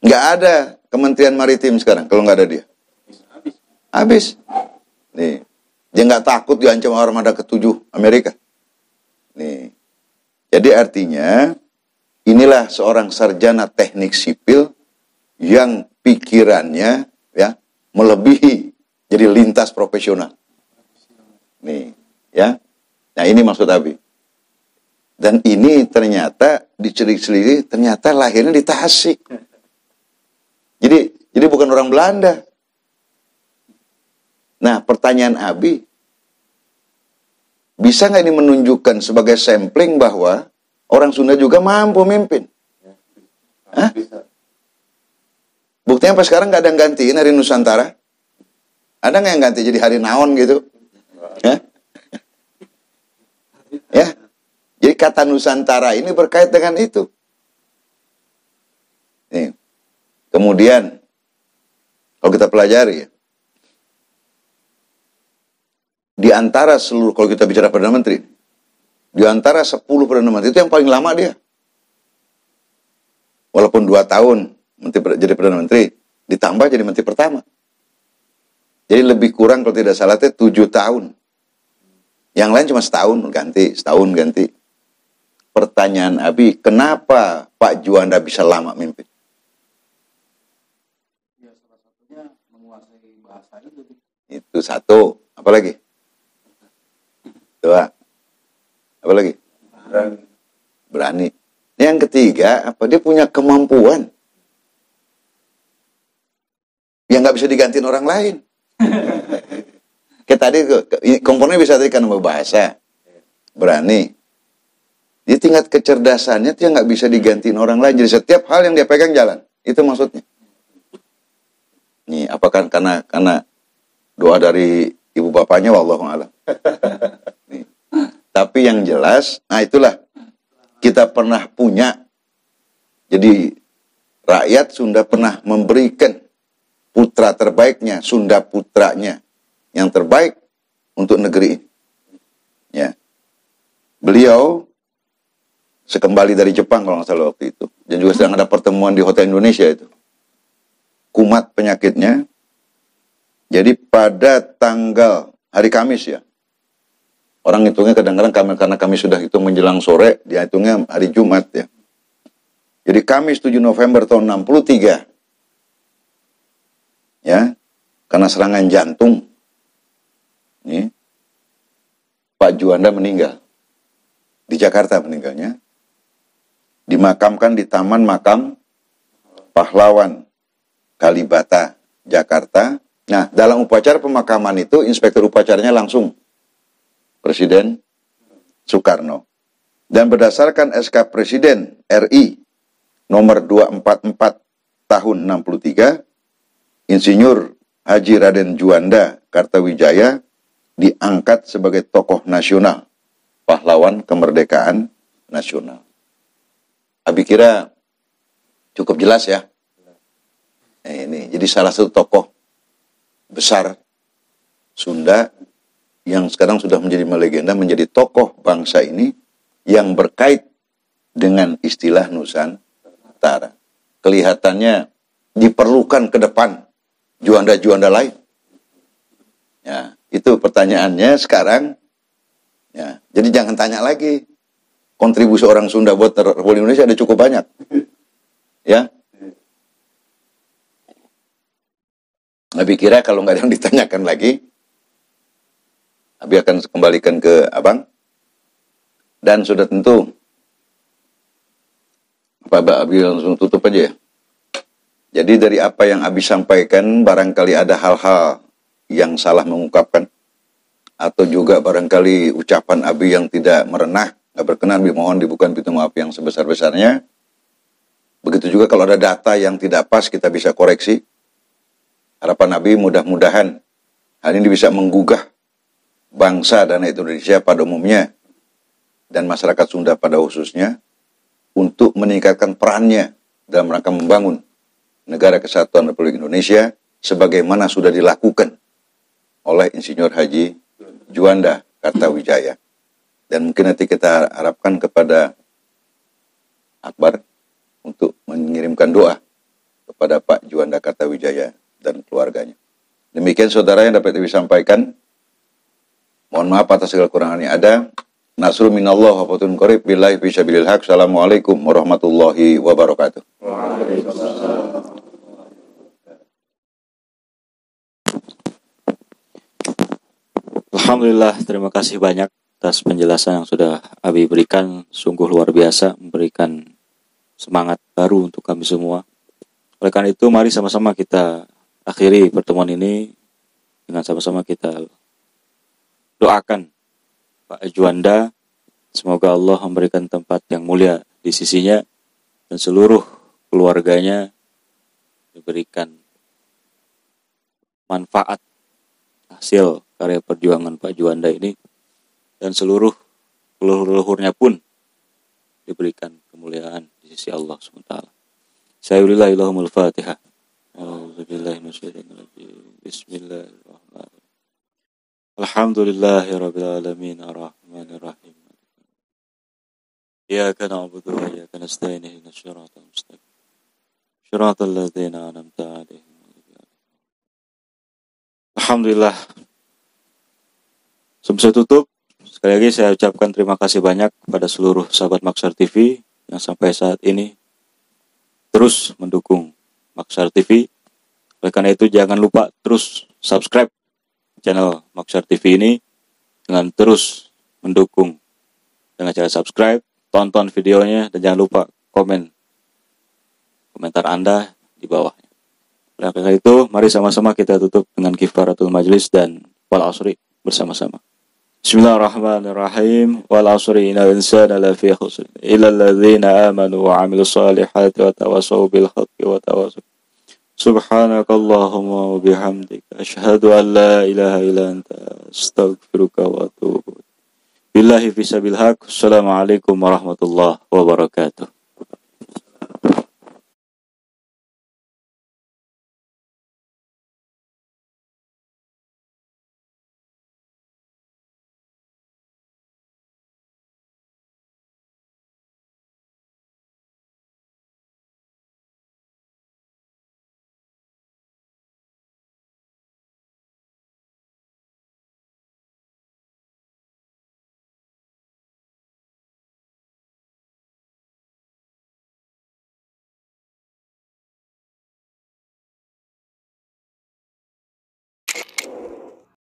Nggak ada Kementerian Maritim sekarang kalau nggak ada dia. Habis. Nih, dia nggak takut diancam armada ketujuh Amerika. Nih, jadi artinya inilah seorang sarjana teknik sipil yang pikirannya ya melebihi jadi lintas profesional. Nih, ya. Nah, ini maksud Abi. Dan ini ternyata dicelik-celiki ternyata lahirnya di Tasik. Jadi jadi bukan orang Belanda. Nah, pertanyaan Abi, bisa nggak ini menunjukkan sebagai sampling bahwa orang Sunda juga mampu memimpin? Hah? Buktinya sampai sekarang nggak ada yang gantiin hari Nusantara? Ada nggak yang ganti jadi hari naon gitu? Ya? ya? Jadi kata Nusantara ini berkait dengan itu. Nih. Kemudian, kalau kita pelajari ya, di antara seluruh, kalau kita bicara Perdana Menteri, di antara 10 Perdana Menteri itu yang paling lama dia. Walaupun dua tahun menteri, jadi Perdana Menteri, ditambah jadi Menteri pertama. Jadi lebih kurang kalau tidak salah itu 7 tahun. Yang lain cuma setahun ganti, setahun ganti. Pertanyaan Abi, kenapa Pak Juanda bisa lama mimpin? Ya, salah satunya menguasai bahasa itu. Itu satu. Apa lagi? Dua. Apa lagi? Dan Berani. Yang ketiga, apa dia punya kemampuan yang nggak bisa digantiin orang lain. Kayak tadi komponen bisa tadi kan bahasa, berani, Di tingkat kecerdasannya dia nggak bisa digantiin orang lain. Jadi setiap hal yang dia pegang jalan. Itu maksudnya. Nih, apakah karena karena doa dari ibu bapaknya wallahu alam. Nih. Tapi yang jelas, nah itulah kita pernah punya. Jadi rakyat Sunda pernah memberikan putra terbaiknya, Sunda putranya yang terbaik untuk negeri ini. Ya. Beliau sekembali dari Jepang kalau nggak salah waktu itu. Dan juga sedang ada pertemuan di Hotel Indonesia itu. Kumat penyakitnya. Jadi pada tanggal hari Kamis ya. Orang hitungnya kadang-kadang karena kami sudah hitung menjelang sore, dia hitungnya hari Jumat ya. Jadi Kamis 7 November tahun 63. Ya. Karena serangan jantung. Ini, Pak Juanda meninggal. Di Jakarta meninggalnya dimakamkan di Taman Makam Pahlawan Kalibata, Jakarta. Nah, dalam upacara pemakaman itu inspektur upacaranya langsung Presiden Soekarno. Dan berdasarkan SK Presiden RI nomor 244 tahun 63, Insinyur Haji Raden Juanda Kartawijaya diangkat sebagai tokoh nasional, pahlawan kemerdekaan nasional. Abi kira cukup jelas ya. Nah, ini jadi salah satu tokoh besar Sunda yang sekarang sudah menjadi melegenda menjadi tokoh bangsa ini yang berkait dengan istilah Nusantara. Kelihatannya diperlukan ke depan juanda-juanda lain. Ya, itu pertanyaannya sekarang. Ya, jadi jangan tanya lagi kontribusi orang Sunda buat Republik Indonesia ada cukup banyak. Ya. Nabi kira kalau nggak ada yang ditanyakan lagi, Abi akan kembalikan ke abang. Dan sudah tentu, apa Abi langsung tutup aja ya. Jadi dari apa yang Abi sampaikan, barangkali ada hal-hal yang salah mengungkapkan, atau juga barangkali ucapan Abi yang tidak merenah, nggak berkenan, mohon dibuka pintu maaf yang sebesar-besarnya. Begitu juga kalau ada data yang tidak pas, kita bisa koreksi. Harapan Nabi mudah-mudahan hal ini bisa menggugah bangsa dan Indonesia pada umumnya dan masyarakat Sunda pada khususnya untuk meningkatkan perannya dalam rangka membangun negara kesatuan Republik Indonesia sebagaimana sudah dilakukan oleh Insinyur Haji Juanda Kartawijaya. Dan mungkin nanti kita harapkan kepada Akbar untuk mengirimkan doa kepada Pak Juanda Kartawijaya dan keluarganya. Demikian saudara yang dapat disampaikan. Mohon maaf atas segala kurangan yang ada. Nasrul minallah wa fatun qarib billahi fi. Assalamualaikum warahmatullahi wabarakatuh. Alhamdulillah, terima kasih banyak atas penjelasan yang sudah Abi berikan sungguh luar biasa memberikan semangat baru untuk kami semua. Oleh karena itu mari sama-sama kita akhiri pertemuan ini dengan sama-sama kita doakan Pak Juanda semoga Allah memberikan tempat yang mulia di sisinya dan seluruh keluarganya diberikan manfaat hasil karya perjuangan Pak Juanda ini dan seluruh leluhurnya pun diberikan kemuliaan di sisi Allah SWT. Sayyidillahillahumul fatihah. Bismillahirrahmanirrahim. Alhamdulillahi rabbil alamin arrahmanir rahim. إياك نعبد وإياك نستعين اهدنا الصراط المستقيم صراط الذين أنعمت عليهم Alhamdulillah Sebelum saya tutup Sekali lagi saya ucapkan terima kasih banyak kepada seluruh sahabat Maksar TV yang sampai saat ini terus mendukung Maksar TV. Oleh karena itu jangan lupa terus subscribe channel Maksar TV ini dengan terus mendukung dengan cara subscribe, tonton videonya dan jangan lupa komen komentar Anda di bawahnya. Oleh karena itu, mari sama-sama kita tutup dengan kifaratul majlis dan wal asri bersama-sama. Bismillahirrahmanirrahim. Wal asri innal insana lafi khusr illa alladhina amanu wa 'amilus solihati wa tawassaw bil haqqi wa tawassaw. Subhanakallahumma wa bihamdika asyhadu an la ilaha illa anta astaghfiruka wa atubu. Billahi fisabil haq. Assalamualaikum warahmatullahi wabarakatuh.